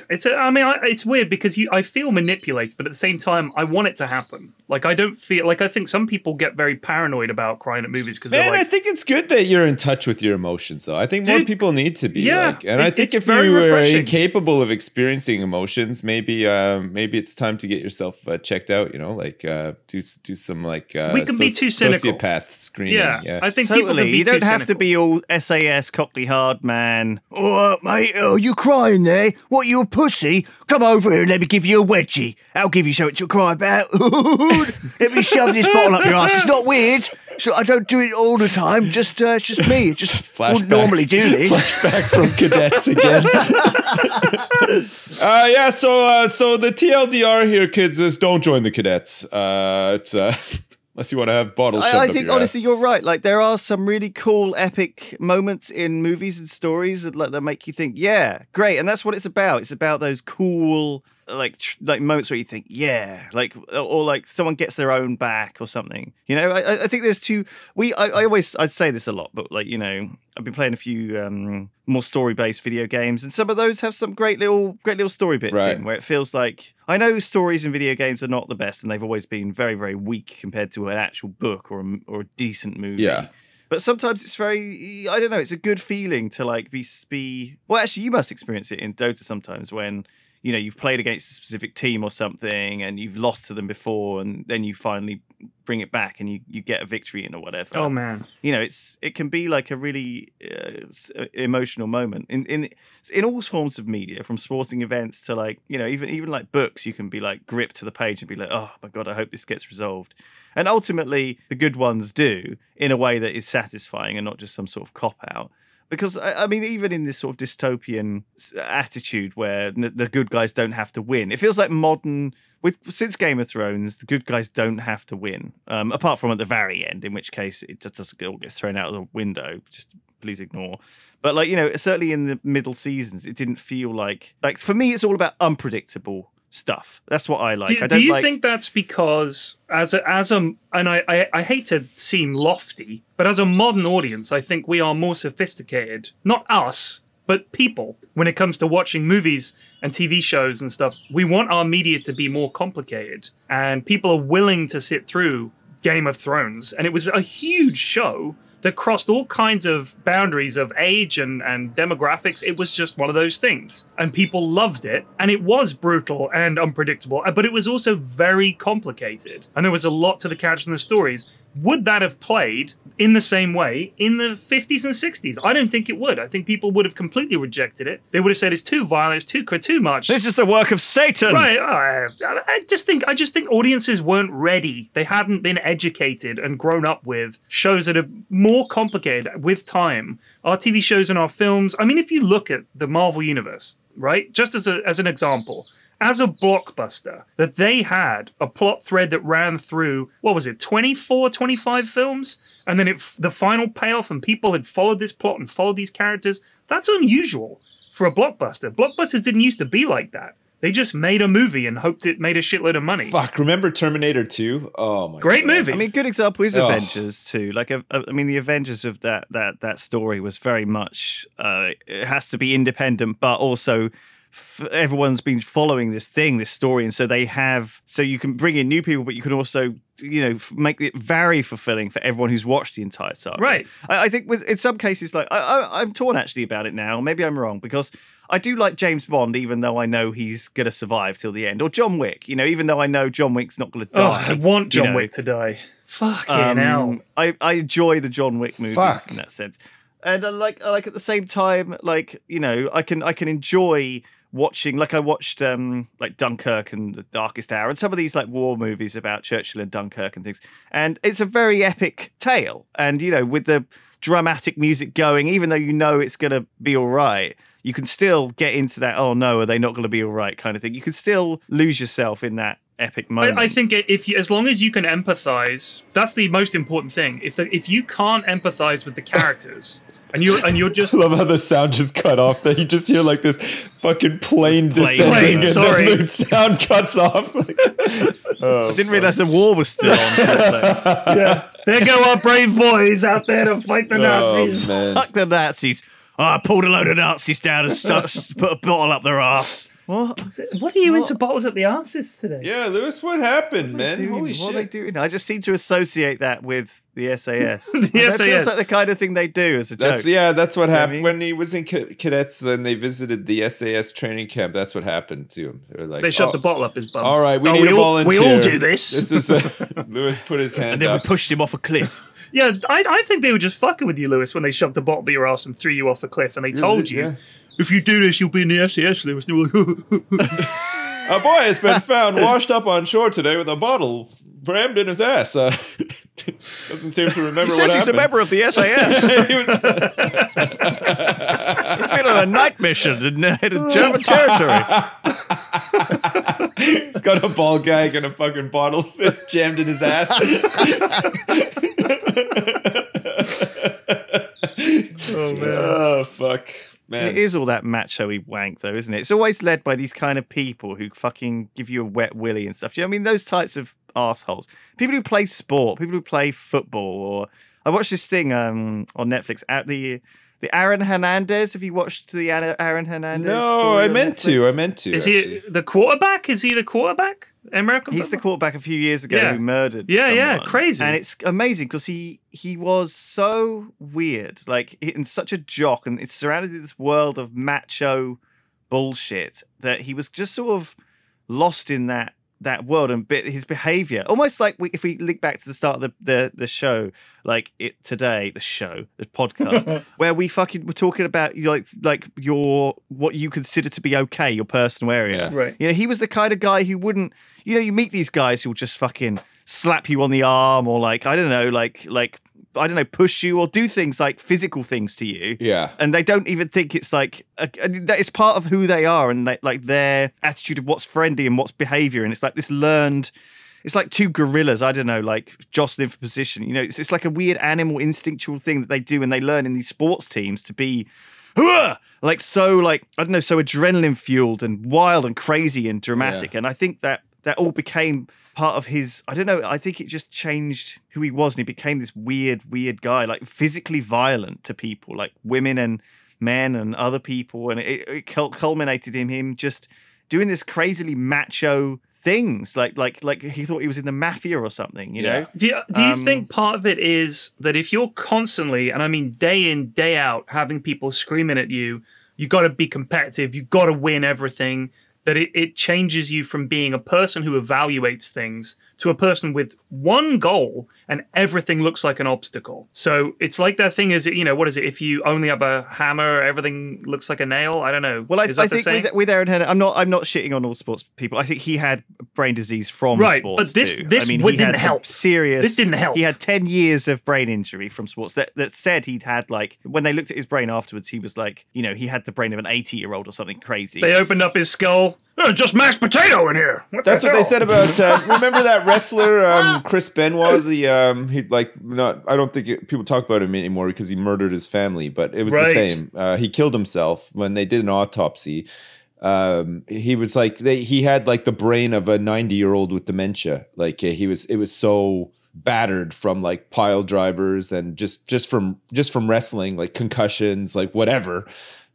it's, a, I mean, I, it's weird because you, I feel manipulated, but at the same time, I want it to happen. Like I don't feel like I think some people get very paranoid about crying at movies because Man, I think it's good that you're in touch with your emotions, though. I think more people need to be. yeah, like, and I think if very you are refreshing. incapable of experiencing emotions, maybe um, maybe it's time to get yourself uh, checked out. You know, like uh, do do some like uh, We can be too cynical. sociopath screening. yeah, yeah. I think Totally. You don't too have to be all SAS cockney hard man. All right, mate. Oh, you crying there? What, you a pussy? Come over here and let me give you a wedgie. I'll give you something to cry about. let me shove this bottle up your ass. It's not weird. So I don't do it all the time. Just, uh, it's just me. Just wouldn't normally do this. Flashbacks from cadets again. uh, yeah, so uh, so the TLDR here, kids, is don't join the cadets. Uh, it's uh, unless you want to have bottles. I, I think your honestly you're right. Like there are some really cool, epic moments in movies and stories that like that make you think, yeah, great. And that's what it's about. It's about those cool like tr- like moments where you think, yeah, like or, like someone gets their own back or something. You know, I, I- think there's two. We I, I always I say this a lot, but like you know, I've been playing a few um, more story based video games, and some of those have some great little great little story bits Right. in where it feels like I know stories in video games are not the best, and they've always been very very weak compared to an actual book or a, m- or a decent movie. Yeah. But sometimes it's very, I don't know, it's a good feeling to like be, be, well, actually, you must experience it in Dota sometimes when, you know, you've played against a specific team or something and you've lost to them before and then you finally bring it back and you, you get a victory in or whatever. Oh man. You know, it's, it can be like a really uh, uh, emotional moment in, in, in all forms of media, from sporting events to like, you know, even, even like books, you can be like gripped to the page and be like, oh my God, I hope this gets resolved. And ultimately, the good ones do in a way that is satisfying and not just some sort of cop out. Because I mean, even in this sort of dystopian attitude where the good guys don't have to win, it feels like modern. With since Game of Thrones, the good guys don't have to win, um, apart from at the very end, in which case it just doesn't all gets thrown out of the window. Just please ignore. But like you know, certainly in the middle seasons, it didn't feel like like for me, it's all about unpredictable stuff. That's what I like. do, I do you like, think that's because as a as a and I, I I hate to seem lofty, but as a modern audience, I think we are more sophisticated. Not us, but people when it comes to watching movies and TV shows and stuff. We want our media to be more complicated, and people are willing to sit through Game of Thrones, and it was a huge show that crossed all kinds of boundaries of age and, and demographics. It was just one of those things. And people loved it. And it was brutal and unpredictable, but it was also very complicated. And there was a lot to the characters and the stories. Would that have played in the same way in the 50s and 60s? I don't think it would. I think people would have completely rejected it. They would have said it's too violent, it's too too much. This is the work of Satan. Right. I, I just think I just think audiences weren't ready. They hadn't been educated and grown up with shows that are more complicated with time. Our TV shows and our films. I mean, if you look at the Marvel universe, right? Just as a, as an example, as a blockbuster, that they had a plot thread that ran through what was it, 24, 25 films, and then it the final payoff, and people had followed this plot and followed these characters. That's unusual for a blockbuster. Blockbusters didn't used to be like that. They just made a movie and hoped it made a shitload of money. Fuck, remember Terminator 2? Oh my Great God. movie. I mean, good example is Oh. Avengers too. Like, I mean, the Avengers of that that that story was very much. Uh, it has to be independent, but also f- everyone's been following this thing, this story, and so they have. So you can bring in new people, but you can also, you know, f- make it very fulfilling for everyone who's watched the entire saga. Right. I, I think with in some cases, like I, I, I'm torn actually about it now. Maybe I'm wrong because. I do like James Bond, even though I know he's gonna survive till the end, or John Wick. You know, even though I know John Wick's not gonna die. oh, die. I want you John know. Wick to die. Fucking Um, hell. I, I enjoy the John Wick movies Fuck. in that sense, and I like I like at the same time like you know I can I can enjoy watching like I watched um like Dunkirk and the Darkest Hour and some of these like war movies about Churchill and Dunkirk and things, and it's a very epic tale, and you know with the dramatic music going, even though you know it's gonna be all right. You can still get into that. Oh no, are they not going to be all right? Kind of thing. You can still lose yourself in that epic moment. I, I think if you, as long as you can empathize, that's the most important thing. If the, if you can't empathize with the characters, and you and you're just I love how the sound just cut off. That you just hear like this fucking plane This plane descending, Plane, and sorry. then the sound cuts off. Like, oh, I didn't realize the war was still on. in the first place. yeah, there go our brave boys out there to fight the oh, Nazis. Oh, man. Fuck the Nazis. Oh, I pulled a load of Nazis down and stu- put a bottle up their ass. What? What are you What? into bottles up the asses today? Yeah, Lewis, what happened, What man? they doing? Holy what are they doing? I just seem to associate that with the SAS. The And That feels like the kind of thing they do as a That's joke. yeah. That's what know what I happened mean? when he was in cadets. Then they visited the SAS training camp. That's what happened to him. They were like, They shoved oh, a bottle up his bum. All right, we Oh, need a all, volunteer. We all do this. This is a, Lewis put his hand And then we pushed him off a cliff. yeah, I, I think they were just fucking with you, Lewis, when they shoved a bottle up your ass and threw you off a cliff, and they told you, Yeah. If you do this, you'll be in the SAS. Lewis. And they were like, A boy has been found washed up on shore today with a bottle rammed in his ass. Uh, Doesn't seem to remember He what says he's a member of the SAS. He was- He's been on a night mission in, uh, in German territory. He's got a ball gag and a fucking bottle jammed in his ass. Oh man. oh fuck, man. It is all that macho-y wank, though, isn't it? It's always led by these kind of people who fucking give you a wet willy and stuff. Do you know I mean? Those types of assholes. People who play sport, people who play football, or I watched this thing um, on Netflix at the the Aaron Hernandez. Have you watched the Aaron Hernandez? no, story I on meant to. I meant to. Is he the quarterback? Is he the quarterback? American. He's the quarterback a few years ago Yeah. who murdered. Yeah, yeah, crazy. and it's amazing because he he was so weird, like he- and such a jock, and it's surrounded in this world of macho bullshit that he was just sort of lost in that that world and bit his behavior almost like we, if we link back to the start of the, the the show like it today the show the podcast where we fucking were talking about you like like your what you consider to be okay your personal area Yeah. Right. you know, he was the kind of guy who wouldn't, you know, you meet these guys who'll just fucking slap you on the arm or like, I don't know, like, like, I don't know, push you or do things like physical things to you. Yeah. And they don't even think it's like a, a- that is part of who they are and they, like their attitude of what's friendly and what's behavior. And it's like this learned, it's like two gorillas, I don't know, like jostling for position. You know, it's, it's like a weird animal instinctual thing that they do and they learn in these sports teams to be like so like I don't know, so adrenaline fueled and wild and crazy and dramatic. And I think that that all became part of his I don't know, I think it just changed who he was and he became this weird, weird guy, like physically violent to people, like women and men and other people. And it, it culminated in him just doing this crazily macho things like like like he thought he was in the mafia or something you Yeah. know Do you, do you Um, think part of it is that if you're constantly, and I mean day in, day out, having people screaming at you, you got to be competitive, you got to win everything, that it, it changes you from being a person who evaluates things to a person with one goal and everything looks like an obstacle. So it's like that thing is, you know, what is it? If you only have a hammer, everything looks like a nail? I don't know. Well, I, I think with, with Aaron Hernandez, I'm not. I'm not shitting on all sports people. I think he had brain disease from Right, sports but this- too. this I mean, he didn't had help. Serious. This didn't help. He had ten years of brain injury from sports. That that said, he'd had like when they looked at his brain afterwards, he was like, you know, he had the brain of an 80 year old or something crazy. they opened up his skull. Oh, just mashed potato in here. What the That's what they said about. Uh, remember that wrestler, um, Chris Benoit? The um, he like not. I don't think it, people talk about him anymore because he murdered his family. But it was Right. the same. Uh, he killed himself when they did an autopsy. Um, he was like they. He had like the brain of a ninety-year-old with dementia. Like uh, he was. It was so battered from like pile drivers and just just from just from wrestling, like concussions, like whatever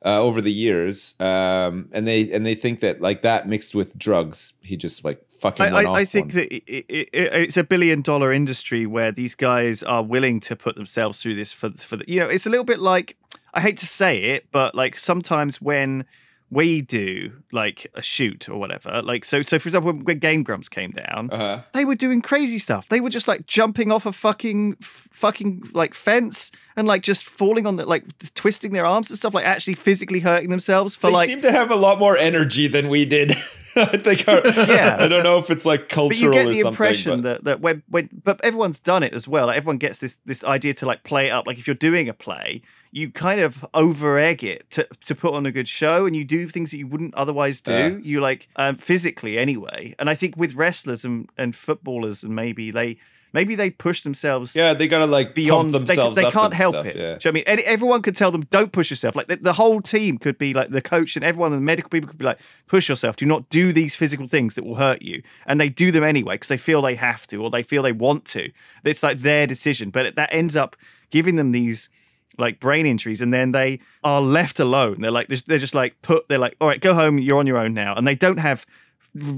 uh, over the years, um, and they and they think that like that mixed with drugs, he just like fucking. I, went I, off I think that it, it, it, it's a billion dollar industry where these guys are willing to put themselves through this for for the, you know it's a little bit like I hate to say it but like sometimes when we do like a shoot or whatever like so so for example when Game Grumps came down Uh-huh. they were doing crazy stuff they were just like jumping off a fucking f- fucking like fence and like just falling on the like twisting their arms and stuff like actually physically hurting themselves for they like seem to have a lot more energy than we did. I think. Our, Yeah. I don't know if it's like cultural but you get the impression but- that that when when but everyone's done it as well. Like everyone gets this this idea to like play it up. Like if you're doing a play, you kind of over egg it to to put on a good show, and you do things that you wouldn't otherwise do. Yeah. You like um, physically anyway. And I think with wrestlers and and footballers and maybe they maybe they push themselves yeah, they gotta like beyond they, themselves they up can't help stuff, it. Yeah. You know I mean? Any, everyone could tell them, don't push yourself. Like the, the whole team could be like the coach and everyone, and the medical people could be like, push yourself. Do not do these physical things that will hurt you. And they do them anyway because they feel they have to or they feel they want to. It's like their decision. But that ends up giving them these like brain injuries and then they are left alone. They're like, they're just like put, they're like, all right, go home. You're on your own now. And they don't have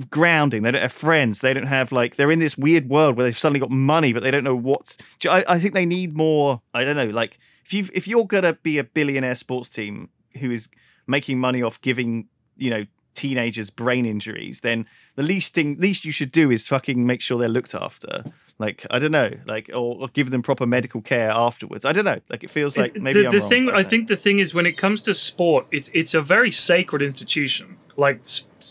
grounding. They don't have friends. They don't have like they're in this weird world where they've suddenly got money, but they don't know what's. I, I think they need more. I don't know. Like if you if you're gonna be a billionaire sports team who is making money off giving you know teenagers brain injuries, then the least thing least you should do is fucking make sure they're looked after. Like I don't know, like or, or give them proper medical care afterwards. I don't know. Like it feels like maybe the, I'm the wrong, thing but I don't think the thing is when it comes to sport, it's it's a very sacred institution. Like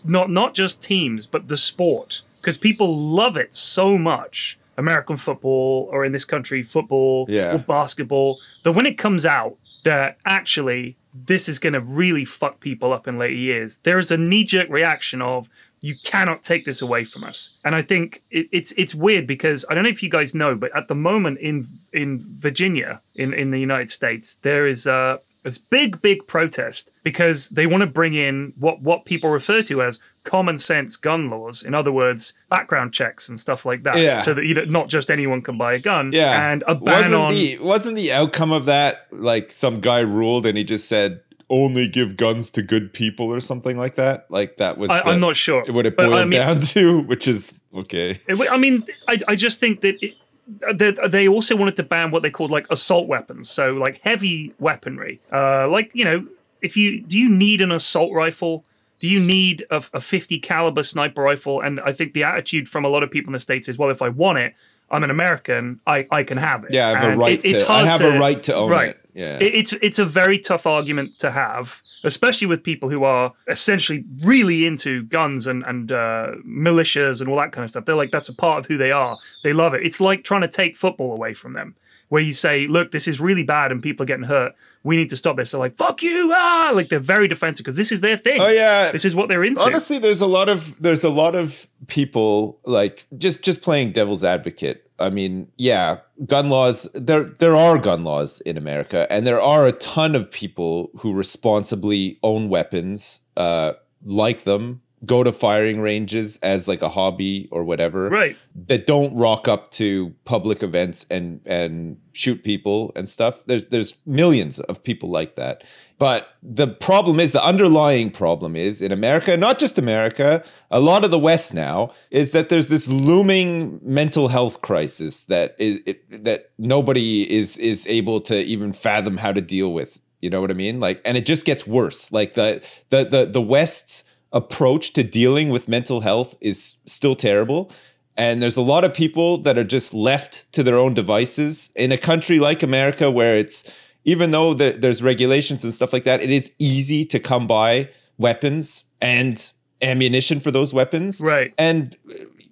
not not just teams, but the sport, because people love it so much American football, or in this country, football Yeah. or basketball, that when it comes out that actually this is going to really fuck people up in later years, there is a knee jerk reaction of, you cannot take this away from us. And I think it, it's it's weird because I don't know if you guys know, but at the moment in in Virginia, in, in the United States, there is a this big, big protest because they want to bring in what what people refer to as common sense gun laws. In other words, background checks and stuff like that. Yeah. So that you know, not just anyone can buy a gun. Yeah. And a ban wasn't on the wasn't the outcome of that like some guy ruled and he just said only give guns to good people or something like that? Like that was I, I'm not sure. what it But, boiled I mean, down to, which is okay. It- I mean, I, I just think that it, that they also wanted to ban what they called like assault weapons, so like heavy weaponry. Uh, like you know, if you do you need an assault rifle? Do you need a, a 50 caliber sniper rifle? And I think the attitude from a lot of people in the states is, well, if I want it, I'm an American, I, I can have it. Yeah, I have a right it- to I have to- a right to own right. it. Yeah. it- it's it's a very tough argument to have, especially with people who are essentially really into guns and and uh, militias and all that kind of stuff. They're like that's a part of who they are. They love it. It's like trying to take football away from them, where you say, "Look, this is really bad and people are getting hurt. We need to stop this." They're like, "Fuck you!" Ah, like they're very defensive because this is their thing. oh yeah. This is what they're into. honestly there's a lot of there's a lot of people like just just playing devil's advocate i mean yeah gun laws there there are gun laws in america and there are a ton of people who responsibly own weapons uh like them go to firing ranges as like a hobby or whatever right. that don't rock up to public events and and shoot people and stuff. There's there's millions of people like that. But the problem is the underlying problem is in America, not just America, a lot of the West now is that there's this looming mental health crisis that is it, that nobody is is able to even fathom how to deal with. You know what I mean? Like, and it just gets worse. Like the the the the West's approach to dealing with mental health is still terrible. And there's a lot of people that are just left to their own devices in a country like America, where it's even though there, there's regulations and stuff like that, it is easy to come by weapons and ammunition for those weapons. Right. And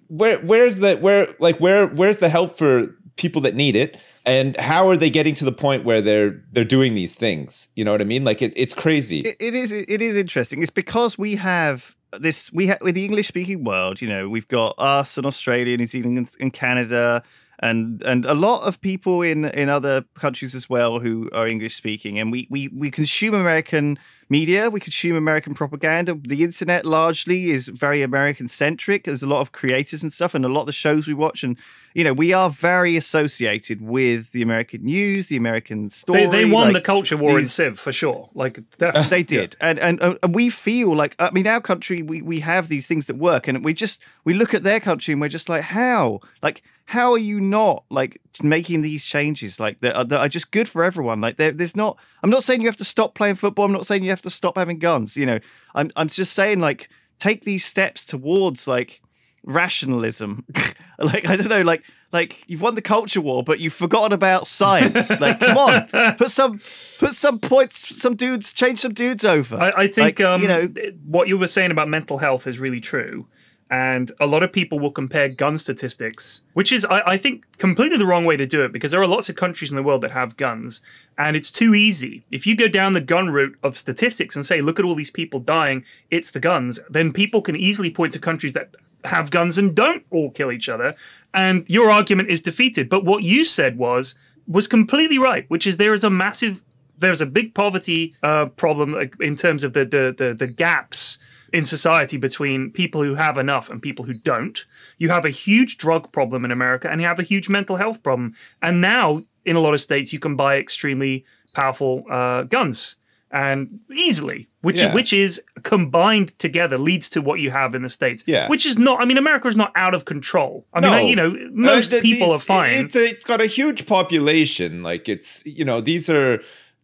where where's the where like where where's the help for people that need it? And how are they getting to the point where they're they're doing these things? You know what I mean? Like it, it's crazy. It, it is it is interesting. It's because we have this we have with the English speaking world. You know, we've got us and Australia, New Zealand, and, and Canada, and and a lot of people in in other countries as well who are English speaking. And we we we consume American media. We consume American propaganda. The internet largely is very American centric. There's a lot of creators and stuff, and a lot of the shows we watch and. You know, we are very associated with the American news, the American story. They, they won like- the culture war in these- Civ for sure. Like definitely. they did and, and uh, and we feel like i mean our country we, we have these things that work and we just we look at their country and we're just like how like how are you not like making these changes? Like that are, that are just good for everyone. Like there's not i'm not saying you have to stop playing football. I'm not saying you have to stop having guns you know. I'm, I'm just saying like take these steps towards like rationalism. Like i don't know like like you've won the culture war but you've forgotten about science. Like come on put some put some points some dudes change some dudes over. I, I think Like, um, you know what you were saying about mental health is really true. And a lot of people will compare gun statistics, which is, I, I think, completely the wrong way to do it because there are lots of countries in the world that have guns, and it's too easy. If you go down the gun route of statistics and say, look at all these people dying, it's the guns, then people can easily point to countries that have guns and don't all kill each other, and your argument is defeated. But what you said was was completely right, which is there is a massive there's a big poverty uh, problem in terms of the, the the the gaps in society between people who have enough and people who don't. You have a huge drug problem in America, and you have a huge mental health problem. And now, in a lot of states, you can buy extremely powerful uh, guns and easily, which Yeah. which is combined together leads to what you have in the states. Yeah. which is not. I mean, America is not out of control. I mean, No. I- you know, most Uh, th- people these- are fine. It's it's got a huge population. Like it's you know these are.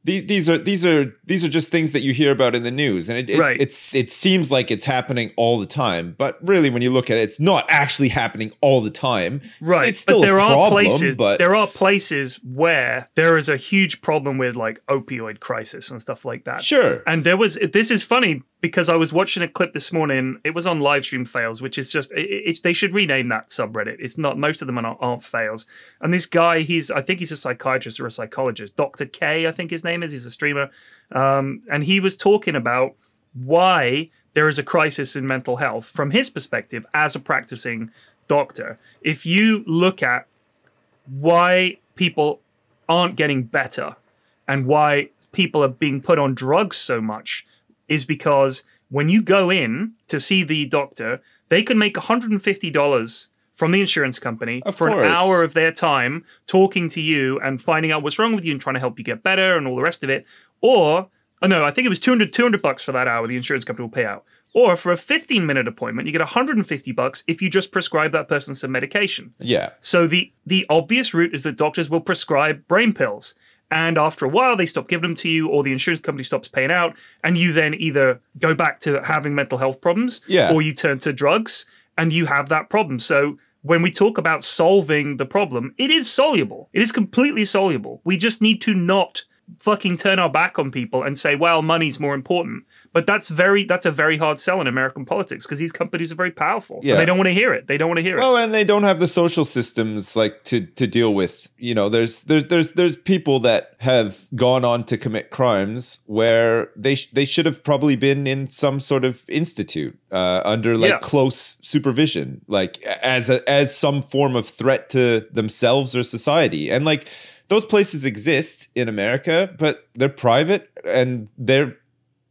The- These are these are these are just things that you hear about in the news, and it, it Right. it's it seems like it's happening all the time, but really, when you look at it, it's not actually happening all the time. Right, it's, still but there a are places. but there are places where there is a huge problem with like opioid crisis and stuff like that. sure, And there was. This is funny because I was watching a clip this morning. It was on Livestream Fails, which is just it, it, they should rename that subreddit. It's not most of them aren't, aren't fails. And this guy, he's I think he's a psychiatrist or a psychologist. Doctor K, I think his name is. He's a streamer, um, and he was talking about why there is a crisis in mental health from his perspective as a practicing doctor. If you look at why people aren't getting better and why people are being put on drugs so much is because when you go in to see the doctor, they can make $150 from the insurance company Of for an hour of their time talking to you and finding out what's wrong with you and trying to help you get better and all the rest of it. Or, oh no, I think it was 200, 200 bucks for that hour the insurance company will pay out. Or for a 15 minute appointment, you get 150 bucks if you just prescribe that person some medication. Yeah. So the the obvious route is that doctors will prescribe brain pills. And after a while, they stop giving them to you, or the insurance company stops paying out, and you then either go back to having mental health problems, Yeah. or you turn to drugs, and you have that problem. So when we talk about solving the problem, it is soluble. It is completely soluble. We just need to not fucking turn our back on people and say, well, money's more important. But that's very that's a very hard sell in American politics because these companies are very powerful. Yeah. And they don't want to hear it. They don't want to hear it. Well, and they don't have the social systems like to to deal with. You know, there's there's there's there's people that have gone on to commit crimes where they sh- they should have probably been in some sort of institute uh, under like Yeah. close supervision, like as a as some form of threat to themselves or society, and like. Those places exist in America, but they're private and they're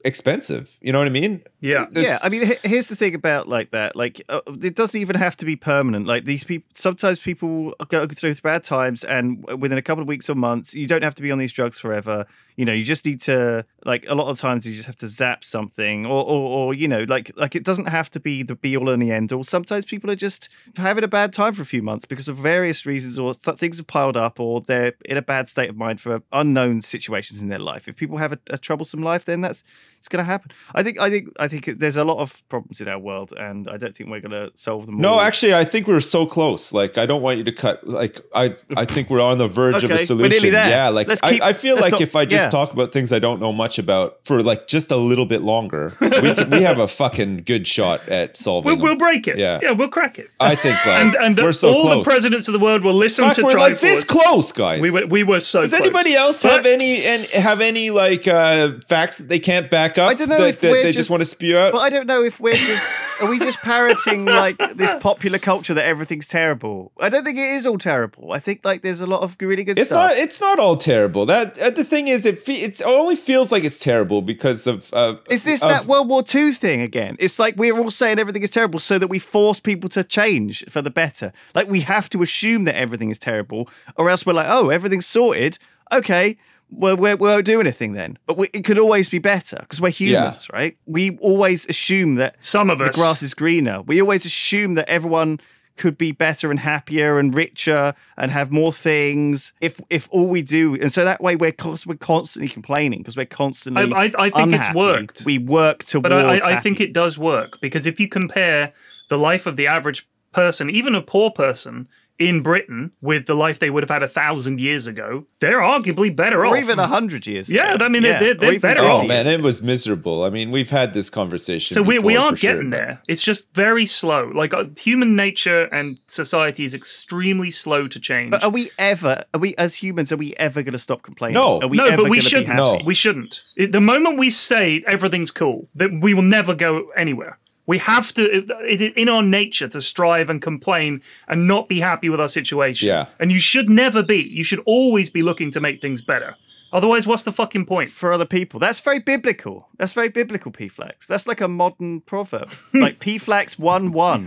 expensive. You know what I mean? Yeah. There's- yeah, I mean, here's the thing about like that. Like, uh, it doesn't even have to be permanent. Like these people, sometimes people go through bad times, and within a couple of weeks or months, you don't have to be on these drugs forever. You know, you just need to like a lot of times you just have to zap something, or or, or you know, like like it doesn't have to be the be all and the end all. Sometimes people are just having a bad time for a few months because of various reasons, or th- things have piled up, or they're in a bad state of mind for unknown situations in their life. If people have a, a troublesome life, then that's it's going to happen. I think I think I think there's a lot of problems in our world, and I don't think we're going to solve them. No, all. actually, I think we're so close. Like, I don't want you to cut. Like, I, I think we're on the verge of Okay, a we're solution. there. Yeah, like Let's I, keep- I feel let's like not- if I just yeah. talk about things I don't know much about for like just a little bit longer, we can, we have a fucking good shot at solving. We'll, we'll break it. Yeah. Yeah, we'll crack it. I think like and and the, we're so all close. the presidents of the world will listen Fuck, to we're like this close, guys. We were we were so. Does close. anybody else But- have any and have any like uh facts that they can't back up? I don't know that, if that they just, just- want to spew out. But I don't know if we're just are we just parroting like this popular culture that everything's terrible. I don't think it is all terrible. I think like there's a lot of really good It's stuff. not. It's not all terrible. That uh, the thing is, it fe- it's, it only feels like it's terrible because of. Uh, Is this of- that World War II thing again? It's like we're all saying everything is terrible so that we force people to change for the better. Like we have to assume that everything is terrible, or else we're like, oh, everything's sorted. Okay, well, we we won't do anything then. But we, it could always be better because we're humans, right? We always assume that Some of the us. grass is greener. We always assume that everyone could be better and happier and richer and have more things if if all we do and so that way we're const- we're constantly complaining because we're constantly I- I- I think it's worked. we work towards But I, I, I think it does work because if you compare the life of the average person, even a poor person in Britain, with the life they would have had a thousand years ago, they're arguably better or off. Or even a hundred years Yeah, ago. I mean, they're- they're- they're better off. Oh man, it was miserable. I mean, we've had this conversation. so we, we before, are for sure, getting but- there. It's just very slow. Like uh, human nature and society is extremely slow to change. but are we ever are we as humans are we ever going to stop complaining No. are we no, ever but we shouldn't. No. We shouldn't. It- the moment we say everything's cool, that we will never go anywhere. We have to. It, it is in our nature to strive and complain and not be happy with our situation. Yeah. And you should never be. You should always be looking to make things better. Otherwise, what's the fucking point? for other people. That's very biblical. That's very biblical, P-Flax. That's like a modern proverb. like P-Flax 1 1.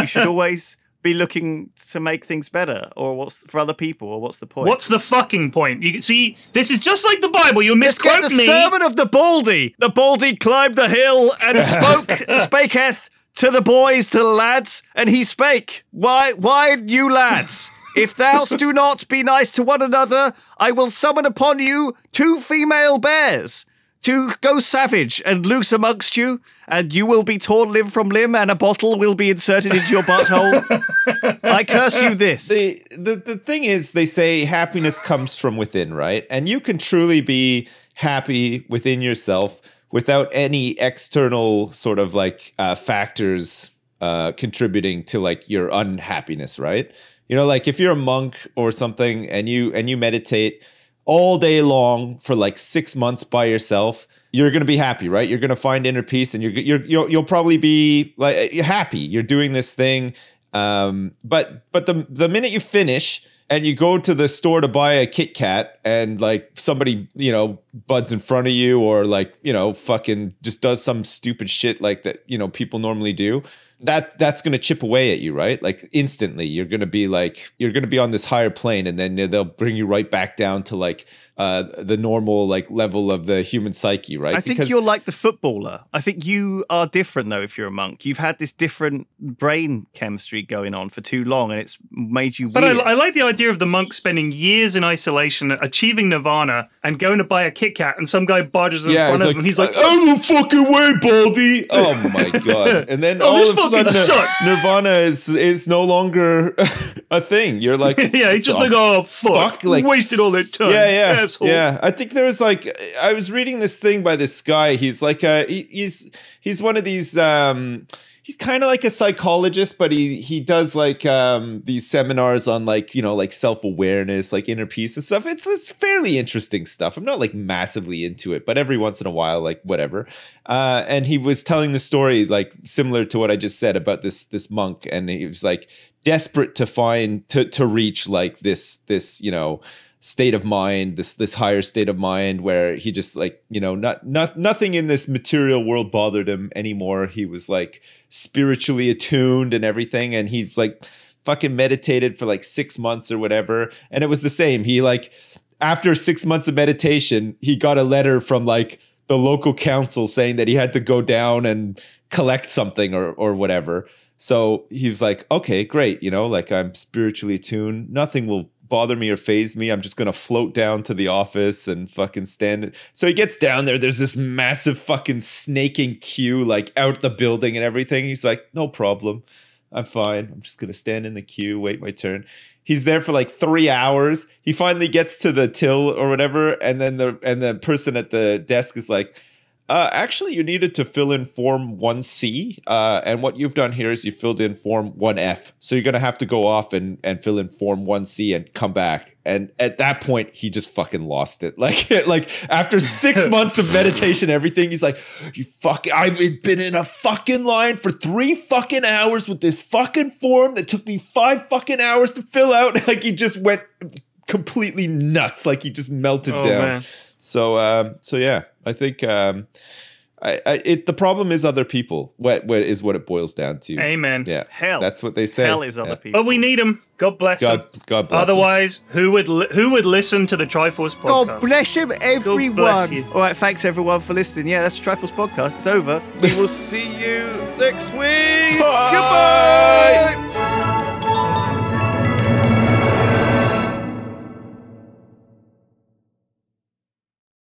you should always be looking to make things better or what's for other people or what's the point? What's the fucking point? You see, this is just like the Bible. You Let's get misquote the me. sermon of the Baldy. The Baldy climbed the hill and spoke, spaketh to the boys, to the lads, and he spake. Why, why, you lads? If thou do not be nice to one another, I will summon upon you two female bears to go savage and loose amongst you, and you will be torn limb from limb, and a bottle will be inserted into your butthole. I curse you this. the, the the thing is they say happiness comes from within right and you can truly be happy within yourself without any external sort of like uh, factors uh, contributing to like your unhappiness, right? You know, like if you're a monk or something and you and you meditate all day long for like six months by yourself, you're gonna be happy, right? You're gonna find inner peace, and you're you're you'll, you'll probably be like happy. You're doing this thing, um, but but the the minute you finish and you go to the store to buy a Kit Kat, and like somebody you know buds in front of you, or like you know fucking just does some stupid shit like that you know people normally do that that's going to chip away at you right? Like instantly you're going to be like you're going to be on this higher plane and then they'll bring you right back down to like uh, the normal like level of the human psyche, right? I think Because- you're like the footballer. I think you are different though. If you're a monk, you've had this different brain chemistry going on for too long, and it's made you. But I, weird. I like the idea of the monk spending years in isolation, achieving nirvana, and going to buy a Kit Kat, and some guy barges in yeah, front of like, him, and he's like, "Out of the fucking way, Baldy!" Oh my god! And then Oh, all this of a sudden, sucks. Nirvana is is no longer a thing. You're like, yeah, he's just "Oh, like, oh fuck, fuck, like- wasted all that time. yeah, yeah, asshole. yeah. I think there was like I was reading this thing by this guy. He's like a he, he's he's one of these. um He's kind of like a psychologist, but he he does like um these seminars on like you know like self awareness, like inner peace and stuff. It's it's fairly interesting stuff. I'm not like massively into it, but every once in a while, like whatever. Uh, and he was telling the story like similar to what I just said about this this monk, and he was like desperate to find to to reach like this this you know state of mind this this higher state of mind where he just like you know not, not nothing in this material world bothered him anymore. He was like spiritually attuned and everything and he's like fucking meditated for like 6 months or whatever. And it was the same. He like after 6 months of meditation he got a letter from like the local council saying that he had to go down and collect something or or whatever so he's like, okay, great. You know, like I'm spiritually attuned. Nothing will bother me or phase me. I'm just going to float down to the office and fucking stand. So he gets down there. There's this massive fucking snaking queue, like out the building and everything. He's like, no problem. I'm fine. I'm just going to stand in the queue, wait my turn. He's there for like three hours. He finally gets to the till or whatever. And then the, and the person at the desk is like, uh, actually, you needed to fill in Form 1C. Uh, and what you've done here is you filled in Form 1F. So you're going to have to go off and, and fill in Form 1C and come back. And at that point, he just fucking lost it. Like, like after six months of meditation, everything, he's like, you fucking, I've been in a fucking line for three fucking hours with this fucking form that took me five fucking hours to fill out. Like, he just went completely nuts. Like, he just melted Oh, down. man. So um, so yeah, I think um, I, I it the problem is other people. What what is what it boils down to? Amen. Yeah, Hell. that's what they say. Hell is other Yeah. people. But we need them. God bless God him. God bless. him. Otherwise, who would li- who would listen to the Triforce podcast? God bless him, everyone. bless you. All right, thanks everyone for listening. Yeah, that's the Trifles podcast. It's over. We will see you next week. Bye. Goodbye.